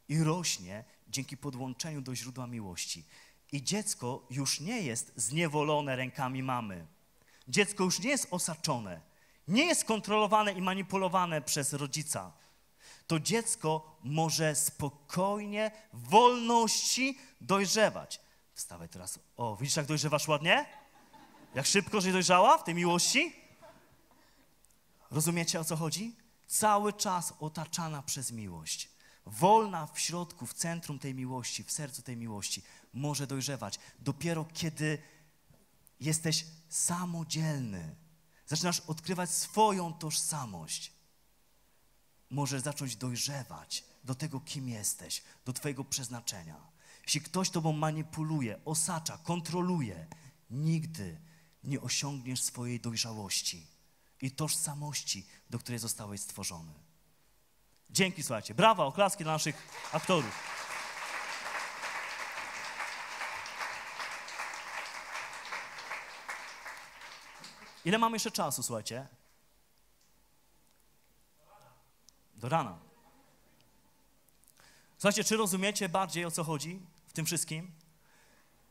i rośnie dzięki podłączeniu do źródła miłości. I dziecko już nie jest zniewolone rękami mamy. Dziecko już nie jest osaczone, nie jest kontrolowane i manipulowane przez rodzica. To dziecko może spokojnie, w wolności dojrzewać. Wstawaj teraz. O, widzisz, jak dojrzewasz ładnie? Jak szybko, że dojrzała w tej miłości? Rozumiecie, o co chodzi? Cały czas otaczana przez miłość. Wolna w środku, w centrum tej miłości, w sercu tej miłości może dojrzewać. Dopiero kiedy jesteś samodzielny, zaczynasz odkrywać swoją tożsamość, możesz zacząć dojrzewać do tego, kim jesteś, do Twojego przeznaczenia. Jeśli ktoś Tobą manipuluje, osacza, kontroluje, nigdy nie osiągniesz swojej dojrzałości i tożsamości, do której zostałeś stworzony. Dzięki, słuchajcie. Brawa, oklaski dla naszych aktorów. Ile mamy jeszcze czasu, słuchajcie? Do rana. Słuchajcie, czy rozumiecie bardziej o co chodzi w tym wszystkim?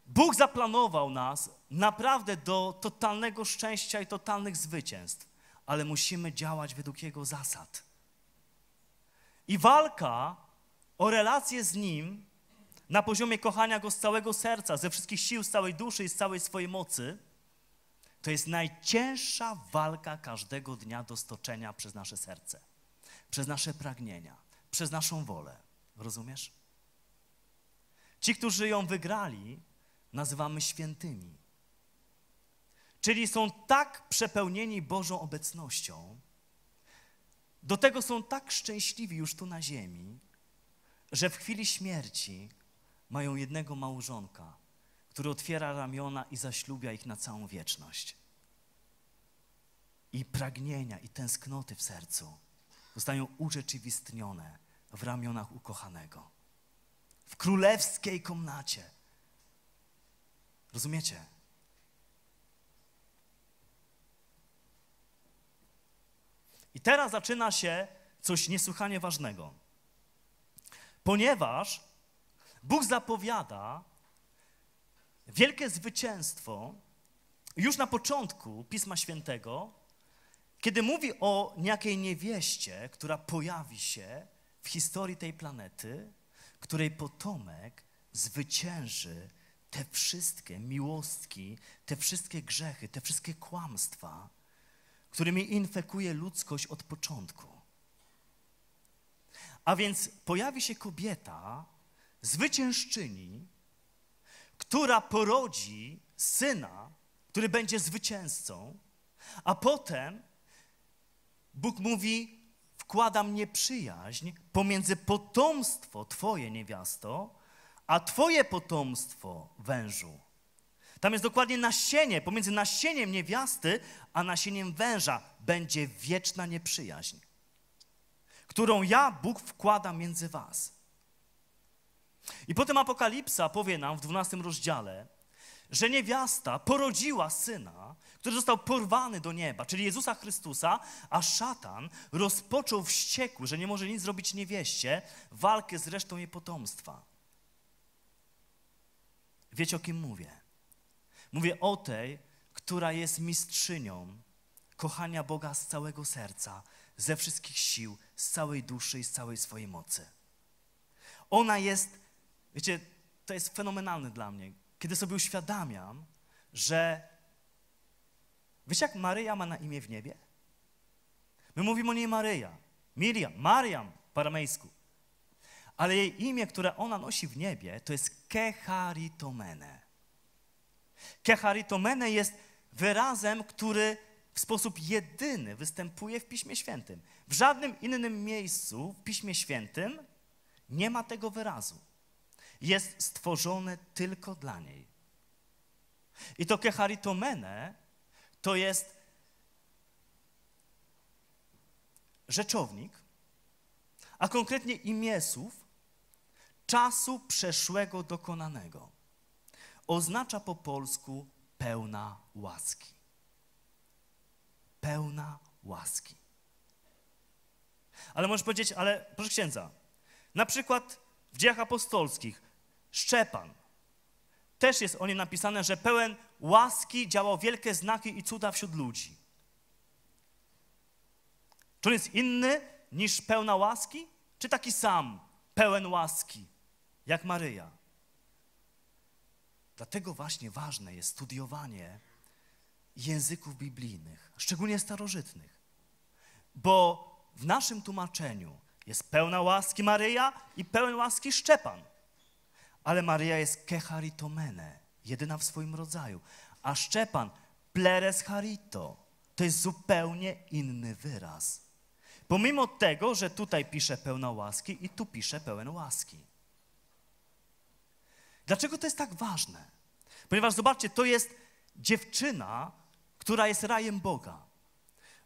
Bóg zaplanował nas naprawdę do totalnego szczęścia i totalnych zwycięstw, ale musimy działać według Jego zasad. I walka o relację z Nim na poziomie kochania Go z całego serca, ze wszystkich sił, z całej duszy i z całej swojej mocy, to jest najcięższa walka każdego dnia do stoczenia przez nasze serce, przez nasze pragnienia, przez naszą wolę. Rozumiesz? Ci, którzy ją wygrali, nazywamy świętymi. Czyli są tak przepełnieni Bożą obecnością, do tego są tak szczęśliwi już tu na ziemi, że w chwili śmierci mają jednego małżonka, który otwiera ramiona i zaślubia ich na całą wieczność. I pragnienia, i tęsknoty w sercu zostają urzeczywistnione w ramionach ukochanego. W królewskiej komnacie. Rozumiecie? I teraz zaczyna się coś niesłychanie ważnego. Ponieważ Bóg zapowiada wielkie zwycięstwo już na początku Pisma Świętego, kiedy mówi o niejakiej niewieście, która pojawi się w historii tej planety, której potomek zwycięży te wszystkie miłostki, te wszystkie grzechy, te wszystkie kłamstwa, którymi infekuje ludzkość od początku. A więc pojawi się kobieta, zwyciężczyni, która porodzi syna, który będzie zwycięzcą, a potem Bóg mówi: Wkładam nieprzyjaźń pomiędzy potomstwo Twoje niewiasto, a Twoje potomstwo wężu. Tam jest dokładnie nasienie, pomiędzy nasieniem niewiasty a nasieniem węża będzie wieczna nieprzyjaźń, którą ja, Bóg, wkładam między was. I potem Apokalipsa powie nam w 12 rozdziale, że niewiasta porodziła syna, który został porwany do nieba, czyli Jezusa Chrystusa, a szatan rozpoczął wściekły, że nie może nic zrobić niewieście, walkę z resztą jej potomstwa. Wiecie o kim mówię? Mówię o tej, która jest mistrzynią kochania Boga z całego serca, ze wszystkich sił, z całej duszy i z całej swojej mocy. Ona jest, wiecie, to jest fenomenalne dla mnie, kiedy sobie uświadamiam, że wiecie, jak Maryja ma na imię w niebie? My mówimy o niej Maryja, Miriam, Mariam po aramejsku. Ale jej imię, które ona nosi w niebie, to jest Kecharitomene. Kecharitomene jest wyrazem, który w sposób jedyny występuje w Piśmie Świętym. W żadnym innym miejscu w Piśmie Świętym nie ma tego wyrazu. Jest stworzone tylko dla niej. I to kecharitomene to jest rzeczownik, a konkretnie imię słów czasu przeszłego dokonanego. Oznacza po polsku pełna łaski. Pełna łaski. Ale możesz powiedzieć, ale proszę księdza, na przykład w dziejach apostolskich Szczepan, też jest o nim napisane, że pełen łaski działał wielkie znaki i cuda wśród ludzi. Czy on jest inny niż pełna łaski? Czy taki sam, pełen łaski, jak Maryja? Dlatego właśnie ważne jest studiowanie języków biblijnych, szczególnie starożytnych. Bo w naszym tłumaczeniu jest pełna łaski Maryja i pełen łaski Szczepan. Ale Maryja jest kecharitomene, jedyna w swoim rodzaju. A Szczepan, pleres charito, to jest zupełnie inny wyraz. Pomimo tego, że tutaj pisze pełna łaski i tu pisze pełen łaski. Dlaczego to jest tak ważne? Ponieważ zobaczcie, to jest dziewczyna, która jest rajem Boga.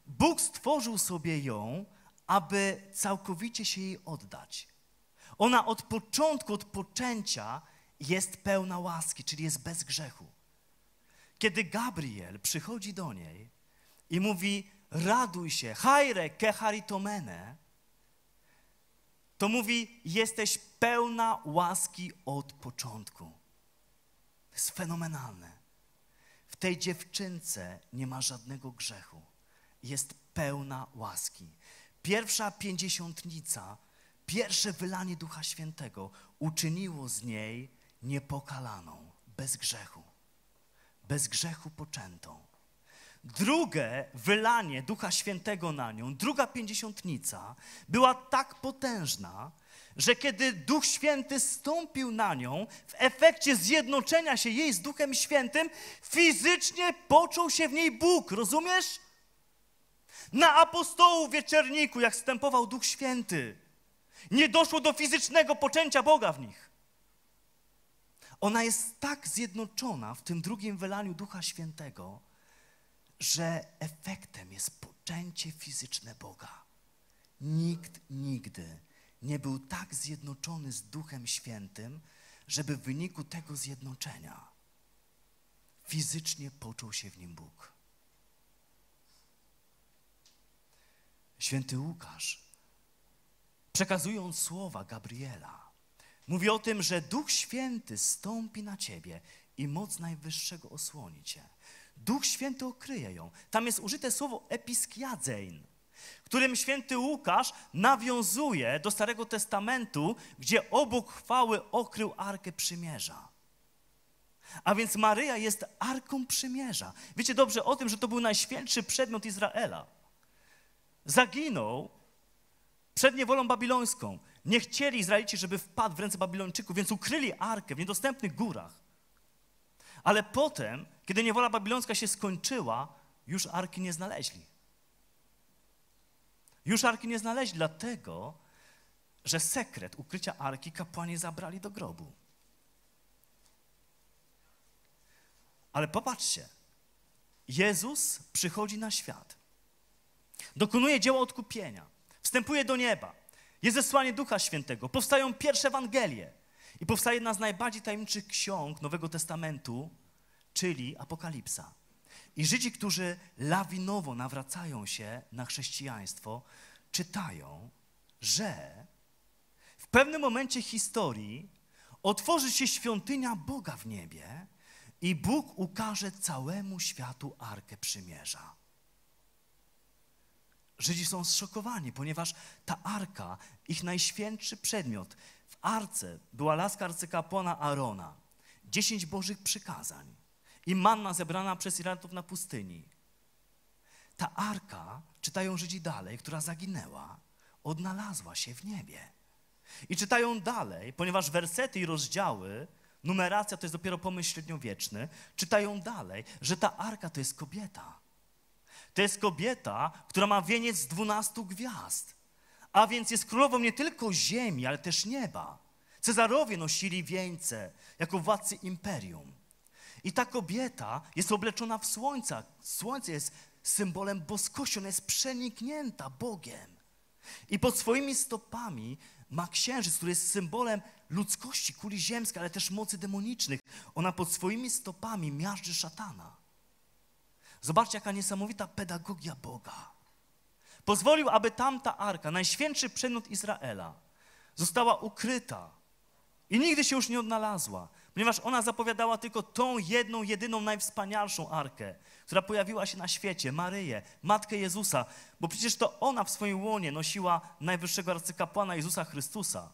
Bóg stworzył sobie ją, aby całkowicie się jej oddać. Ona od początku, od poczęcia jest pełna łaski, czyli jest bez grzechu. Kiedy Gabriel przychodzi do niej i mówi, raduj się, hajre kecharitomene, to mówi, jesteś pełna łaski od początku. To jest fenomenalne. W tej dziewczynce nie ma żadnego grzechu. Jest pełna łaski. Pierwsza pięćdziesiątnica, pierwsze wylanie Ducha Świętego uczyniło z niej niepokalaną, bez grzechu. Bez grzechu poczętą. Drugie wylanie Ducha Świętego na nią, druga pięćdziesiątnica, była tak potężna, że kiedy Duch Święty stąpił na nią, w efekcie zjednoczenia się jej z Duchem Świętym, fizycznie począł się w niej Bóg, rozumiesz? Na apostołów wieczerniku, jak wstępował Duch Święty, nie doszło do fizycznego poczęcia Boga w nich. Ona jest tak zjednoczona w tym drugim wylaniu Ducha Świętego, że efektem jest poczęcie fizyczne Boga. Nikt nigdy nie był tak zjednoczony z Duchem Świętym, żeby w wyniku tego zjednoczenia fizycznie poczuł się w nim Bóg. Święty Łukasz, przekazując słowa Gabriela, mówi o tym, że Duch Święty stąpi na ciebie i moc Najwyższego osłoni cię. Duch Święty okryje ją. Tam jest użyte słowo episkiadzein, którym święty Łukasz nawiązuje do Starego Testamentu, gdzie obok chwały okrył Arkę Przymierza. A więc Maryja jest Arką Przymierza. Wiecie dobrze o tym, że to był najświętszy przedmiot Izraela. Zaginął przed niewolą babilońską. Nie chcieli Izraelici, żeby wpadł w ręce Babilończyków, więc ukryli Arkę w niedostępnych górach. Ale potem, kiedy niewola babilońska się skończyła, już Arki nie znaleźli. Już Arki nie znaleźli, dlatego, że sekret ukrycia Arki kapłani zabrali do grobu. Ale popatrzcie, Jezus przychodzi na świat, dokonuje dzieła odkupienia, wstępuje do nieba, jest zesłanie Ducha Świętego, powstają pierwsze Ewangelie i powstaje jedna z najbardziej tajemniczych ksiąg Nowego Testamentu, czyli Apokalipsa. I Żydzi, którzy lawinowo nawracają się na chrześcijaństwo, czytają, że w pewnym momencie historii otworzy się świątynia Boga w niebie i Bóg ukaże całemu światu Arkę Przymierza. Żydzi są zszokowani, ponieważ ta arka, ich najświętszy przedmiot, w arce była laska arcykapłana Arona, dziesięć Bożych przykazań i manna zebrana przez Izraelitów na pustyni. Ta arka czytają Żydzi dalej, która zaginęła, odnalazła się w niebie. I czytają dalej, ponieważ wersety i rozdziały, numeracja to jest dopiero pomysł średniowieczny, czytają dalej, że ta arka to jest kobieta. To jest kobieta, która ma wieniec z dwunastu gwiazd, a więc jest królową nie tylko ziemi, ale też nieba. Cezarowie nosili wieńce jako władcy imperium. I ta kobieta jest obleczona w słońca. Słońce jest symbolem boskości, ona jest przeniknięta Bogiem. I pod swoimi stopami ma księżyc, który jest symbolem ludzkości, kuli ziemskiej, ale też mocy demonicznych. Ona pod swoimi stopami miażdży szatana. Zobaczcie, jaka niesamowita pedagogia Boga. Pozwolił, aby tamta arka, najświętszy przedmiot Izraela, została ukryta i nigdy się już nie odnalazła, ponieważ ona zapowiadała tylko tą jedną, jedyną, najwspanialszą arkę, która pojawiła się na świecie, Maryję, Matkę Jezusa, bo przecież to ona w swoim łonie nosiła najwyższego arcykapłana Jezusa Chrystusa,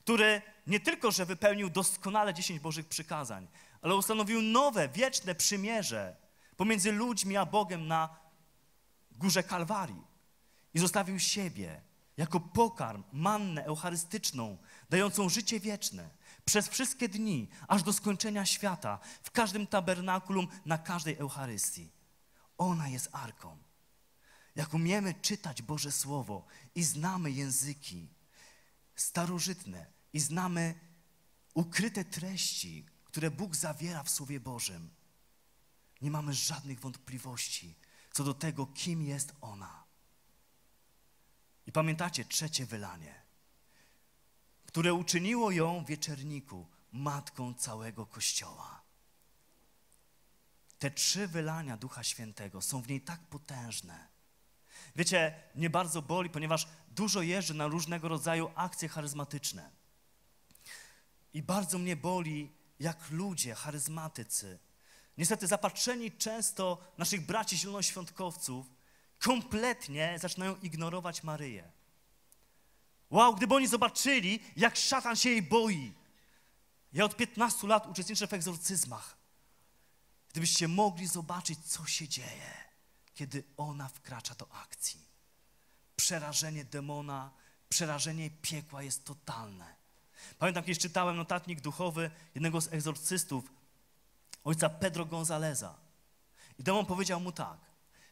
który nie tylko, że wypełnił doskonale dziesięć Bożych przykazań, ale ustanowił nowe, wieczne przymierze pomiędzy ludźmi a Bogiem na górze Kalwarii i zostawił siebie jako pokarm, mannę eucharystyczną, dającą życie wieczne przez wszystkie dni, aż do skończenia świata, w każdym tabernakulum, na każdej Eucharystii. Ona jest arką. Jak umiemy czytać Boże Słowo i znamy języki starożytne i znamy ukryte treści, które Bóg zawiera w Słowie Bożym, nie mamy żadnych wątpliwości co do tego, kim jest ona. I pamiętacie trzecie wylanie, które uczyniło ją w wieczerniku matką całego Kościoła. Te trzy wylania Ducha Świętego są w niej tak potężne. Wiecie, mnie bardzo boli, ponieważ dużo jeżdżę na różnego rodzaju akcje charyzmatyczne. I bardzo mnie boli, jak ludzie, charyzmatycy, niestety zapatrzeni często naszych braci zielonoświątkowców, kompletnie zaczynają ignorować Maryję. Wow, gdyby oni zobaczyli, jak szatan się jej boi. Ja od 15 lat uczestniczę w egzorcyzmach. Gdybyście mogli zobaczyć, co się dzieje, kiedy ona wkracza do akcji. Przerażenie demona, przerażenie piekła jest totalne. Pamiętam, kiedyś czytałem notatnik duchowy jednego z egzorcystów, ojca Pedro Gonzaleza. I demon powiedział mu tak,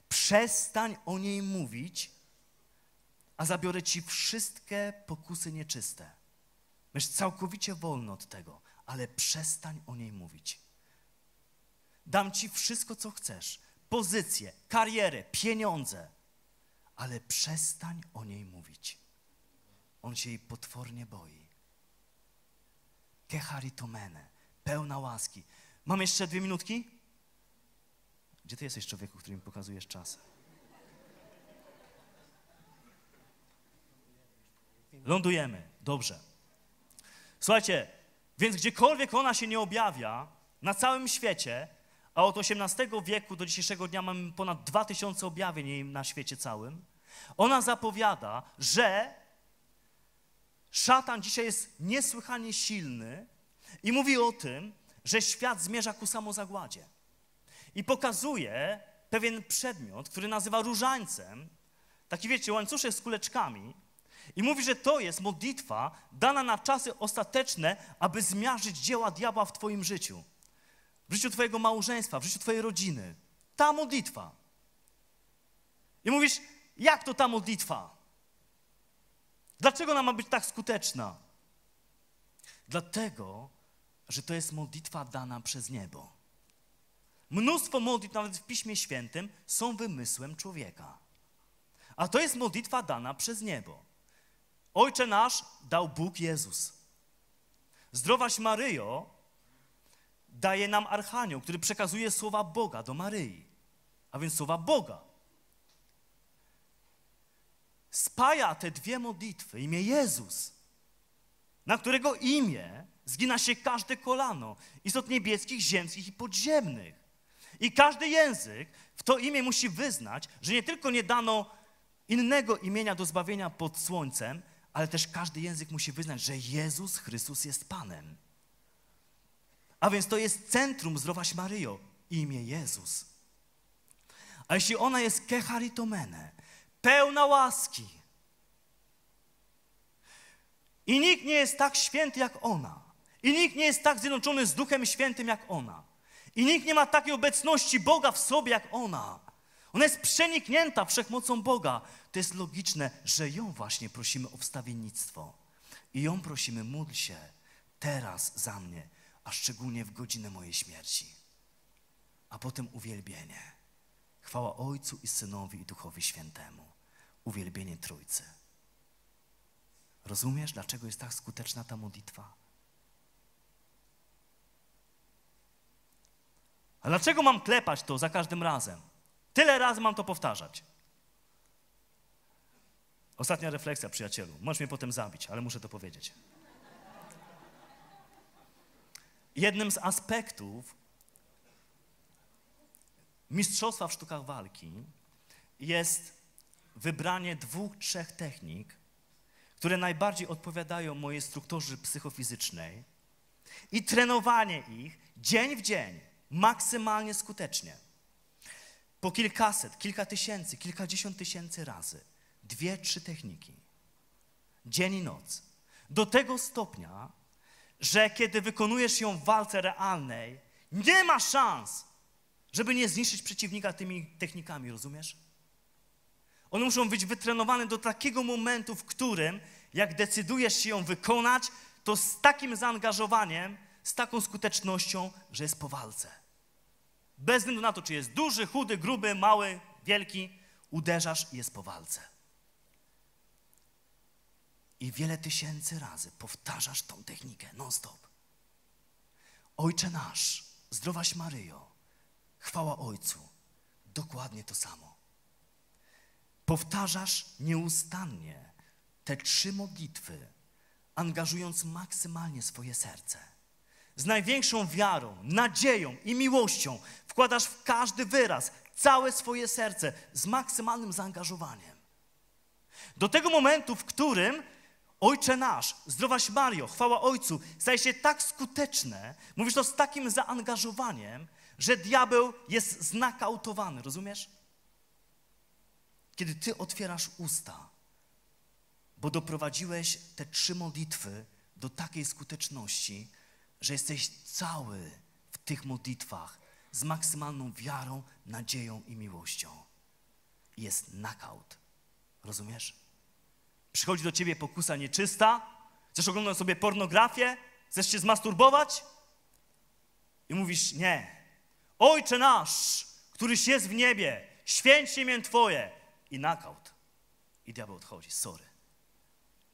przestań o niej mówić, a zabiorę ci wszystkie pokusy nieczyste. Będziesz całkowicie wolny od tego, ale przestań o niej mówić. Dam ci wszystko, co chcesz, pozycję, karierę, pieniądze, ale przestań o niej mówić. On się jej potwornie boi. Keharitomene, pełna łaski. Mam jeszcze dwie minutki? Gdzie ty jesteś, człowieku, który mi pokazujesz czas? Lądujemy. Dobrze. Słuchajcie, więc gdziekolwiek ona się nie objawia, na całym świecie, a od XVIII wieku do dzisiejszego dnia mamy ponad 2000 objawień na świecie całym, ona zapowiada, że szatan dzisiaj jest niesłychanie silny i mówi o tym, że świat zmierza ku samozagładzie. I pokazuje pewien przedmiot, który nazywa różańcem, taki wiecie, łańcuszek z kuleczkami, i mówi, że to jest modlitwa dana na czasy ostateczne, aby zmiażdżyć dzieła diabła w Twoim życiu, w życiu Twojego małżeństwa, w życiu Twojej rodziny. Ta modlitwa. I mówisz, jak to ta modlitwa? Dlaczego ona ma być tak skuteczna? Dlatego, że to jest modlitwa dana przez niebo. Mnóstwo modlitw, nawet w Piśmie Świętym, są wymysłem człowieka. A to jest modlitwa dana przez niebo. Ojcze nasz dał Bóg Jezus. Zdrowaś Maryjo daje nam Archanioł, który przekazuje słowa Boga do Maryi, a więc słowa Boga. Spaja te dwie modlitwy, imię Jezus, na którego imię zgina się każde kolano, istot niebieskich, ziemskich i podziemnych. I każdy język w to imię musi wyznać, że nie tylko nie dano innego imienia do zbawienia pod słońcem, ale też każdy język musi wyznać, że Jezus Chrystus jest Panem. A więc to jest centrum Zdrowaś Maryjo, imię Jezus. A jeśli ona jest kecharitomene, pełna łaski. I nikt nie jest tak święty jak ona. I nikt nie jest tak zjednoczony z Duchem Świętym jak ona. I nikt nie ma takiej obecności Boga w sobie jak ona. Ona jest przeniknięta wszechmocą Boga. To jest logiczne, że ją właśnie prosimy o wstawiennictwo. I ją prosimy, módl się teraz za mnie, a szczególnie w godzinę mojej śmierci. A potem uwielbienie. Chwała Ojcu i Synowi i Duchowi Świętemu. Uwielbienie Trójcy. Rozumiesz, dlaczego jest tak skuteczna ta modlitwa? A dlaczego mam klepać to za każdym razem? Tyle razy mam to powtarzać. Ostatnia refleksja, przyjacielu. Możesz mnie potem zabić, ale muszę to powiedzieć. Jednym z aspektów mistrzostwa w sztukach walki jest wybranie dwóch, trzech technik, które najbardziej odpowiadają mojej strukturze psychofizycznej i trenowanie ich dzień w dzień, maksymalnie skutecznie. Po kilkaset, kilka tysięcy, kilkadziesiąt tysięcy razy. Dwie, trzy techniki. Dzień i noc. Do tego stopnia, że kiedy wykonujesz ją w walce realnej, nie ma szans, żeby nie zniszczyć przeciwnika tymi technikami, rozumiesz? One muszą być wytrenowane do takiego momentu, w którym, jak decydujesz się ją wykonać, to z takim zaangażowaniem, z taką skutecznością, że jest po walce. Bez względu na to, czy jest duży, chudy, gruby, mały, wielki, uderzasz i jest po walce. I wiele tysięcy razy powtarzasz tą technikę non-stop. Ojcze nasz, zdrowaś Maryjo, chwała Ojcu. Dokładnie to samo. Powtarzasz nieustannie te trzy modlitwy, angażując maksymalnie swoje serce. Z największą wiarą, nadzieją i miłością wkładasz w każdy wyraz całe swoje serce z maksymalnym zaangażowaniem. Do tego momentu, w którym Ojcze nasz, zdrowaś Mario, chwała Ojcu, staje się tak skuteczne, mówisz to z takim zaangażowaniem, że diabeł jest znakautowany, rozumiesz? Kiedy ty otwierasz usta, bo doprowadziłeś te trzy modlitwy do takiej skuteczności, że jesteś cały w tych modlitwach z maksymalną wiarą, nadzieją i miłością. Jest knockout. Rozumiesz? Przychodzi do ciebie pokusa nieczysta, chcesz oglądać sobie pornografię, chcesz się zmasturbować i mówisz nie. Ojcze nasz, któryś jest w niebie, święć imię Twoje i knockout. I diabeł odchodzi, sorry.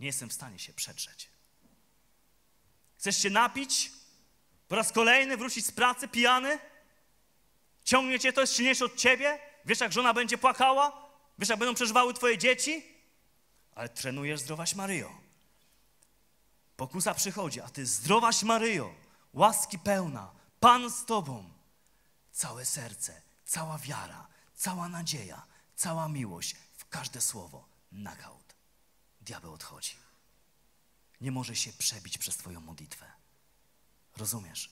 Nie jestem w stanie się przetrzeć. Chcesz się napić? Po raz kolejny wrócić z pracy pijany? Ciągnie cię to, jest silniejsze od ciebie? Wiesz, jak żona będzie płakała? Wiesz, jak będą przeżywały twoje dzieci? Ale trenujesz zdrowaś Maryjo. Pokusa przychodzi, a ty zdrowaś Maryjo, łaski pełna, Pan z tobą. Całe serce, cała wiara, cała nadzieja, cała miłość w każde słowo. Knockout. Diabeł odchodzi. Nie może się przebić przez twoją modlitwę. Rozumiesz?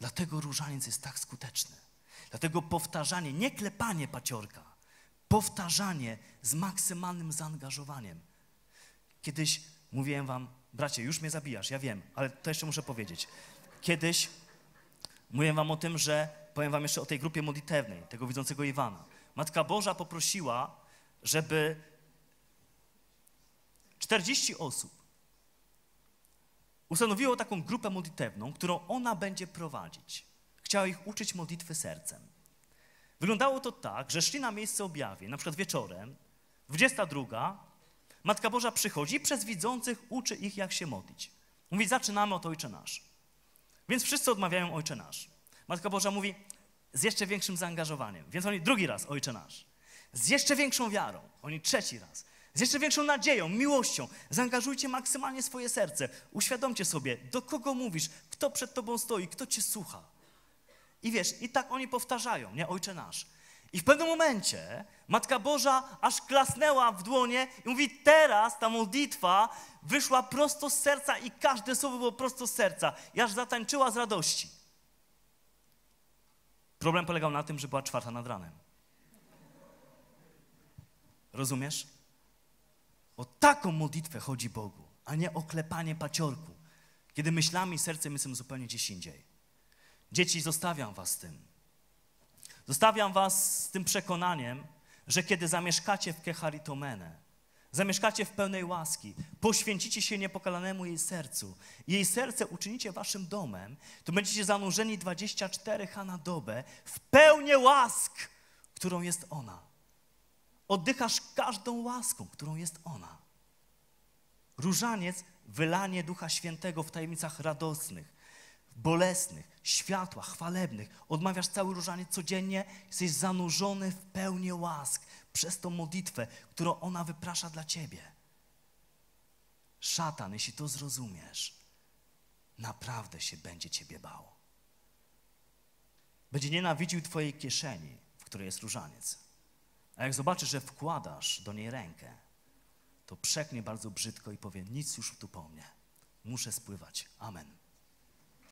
Dlatego różaniec jest tak skuteczny. Dlatego powtarzanie, nie klepanie paciorka, powtarzanie z maksymalnym zaangażowaniem. Kiedyś mówiłem wam, bracie, już mnie zabijasz, ja wiem, ale to jeszcze muszę powiedzieć. Kiedyś mówiłem wam o tym, że powiem wam jeszcze o tej grupie modlitewnej, tego widzącego Iwana. Matka Boża poprosiła, żeby 40 osób ustanowiło taką grupę modlitewną, którą ona będzie prowadzić. Chciała ich uczyć modlitwy sercem. Wyglądało to tak, że szli na miejsce objawień, na przykład wieczorem, 22, Matka Boża przychodzi i przez widzących uczy ich, jak się modlić. Mówi, zaczynamy od Ojcze Nasz. Więc wszyscy odmawiają Ojcze Nasz. Matka Boża mówi, z jeszcze większym zaangażowaniem. Więc oni drugi raz, Ojcze Nasz. Z jeszcze większą wiarą. Oni trzeci raz. Z jeszcze większą nadzieją, miłością. Zaangażujcie maksymalnie swoje serce. Uświadomcie sobie, do kogo mówisz, kto przed tobą stoi, kto cię słucha. I wiesz, i tak oni powtarzają, nie? Ojcze nasz. I w pewnym momencie Matka Boża aż klasnęła w dłonie i mówi, teraz ta modlitwa wyszła prosto z serca i każde słowo było prosto z serca. I aż zatańczyła z radości. Problem polegał na tym, że była czwarta nad ranem. Rozumiesz? O taką modlitwę chodzi Bogu, a nie o klepanie paciorku, kiedy myślami i sercem jestem zupełnie gdzieś indziej. Dzieci, zostawiam was z tym. Zostawiam was z tym przekonaniem, że kiedy zamieszkacie w Kecharitomene, zamieszkacie w pełnej łaski, poświęcicie się niepokalanemu jej sercu, jej serce uczynicie waszym domem, to będziecie zanurzeni 24 h na dobę w pełnię łask, którą jest ona. Oddychasz każdą łaską, którą jest ona. Różaniec, wylanie Ducha Świętego w tajemnicach radosnych, bolesnych, światła, chwalebnych. Odmawiasz cały różaniec codziennie, jesteś zanurzony w pełni łask przez tą modlitwę, którą ona wyprasza dla ciebie. Szatan, jeśli to zrozumiesz, naprawdę się będzie ciebie bał. Będzie nienawidził twojej kieszeni, w której jest różaniec. A jak zobaczy, że wkładasz do niej rękę, to przeknie bardzo brzydko i powie: Nic już tu po mnie. Muszę spływać. Amen.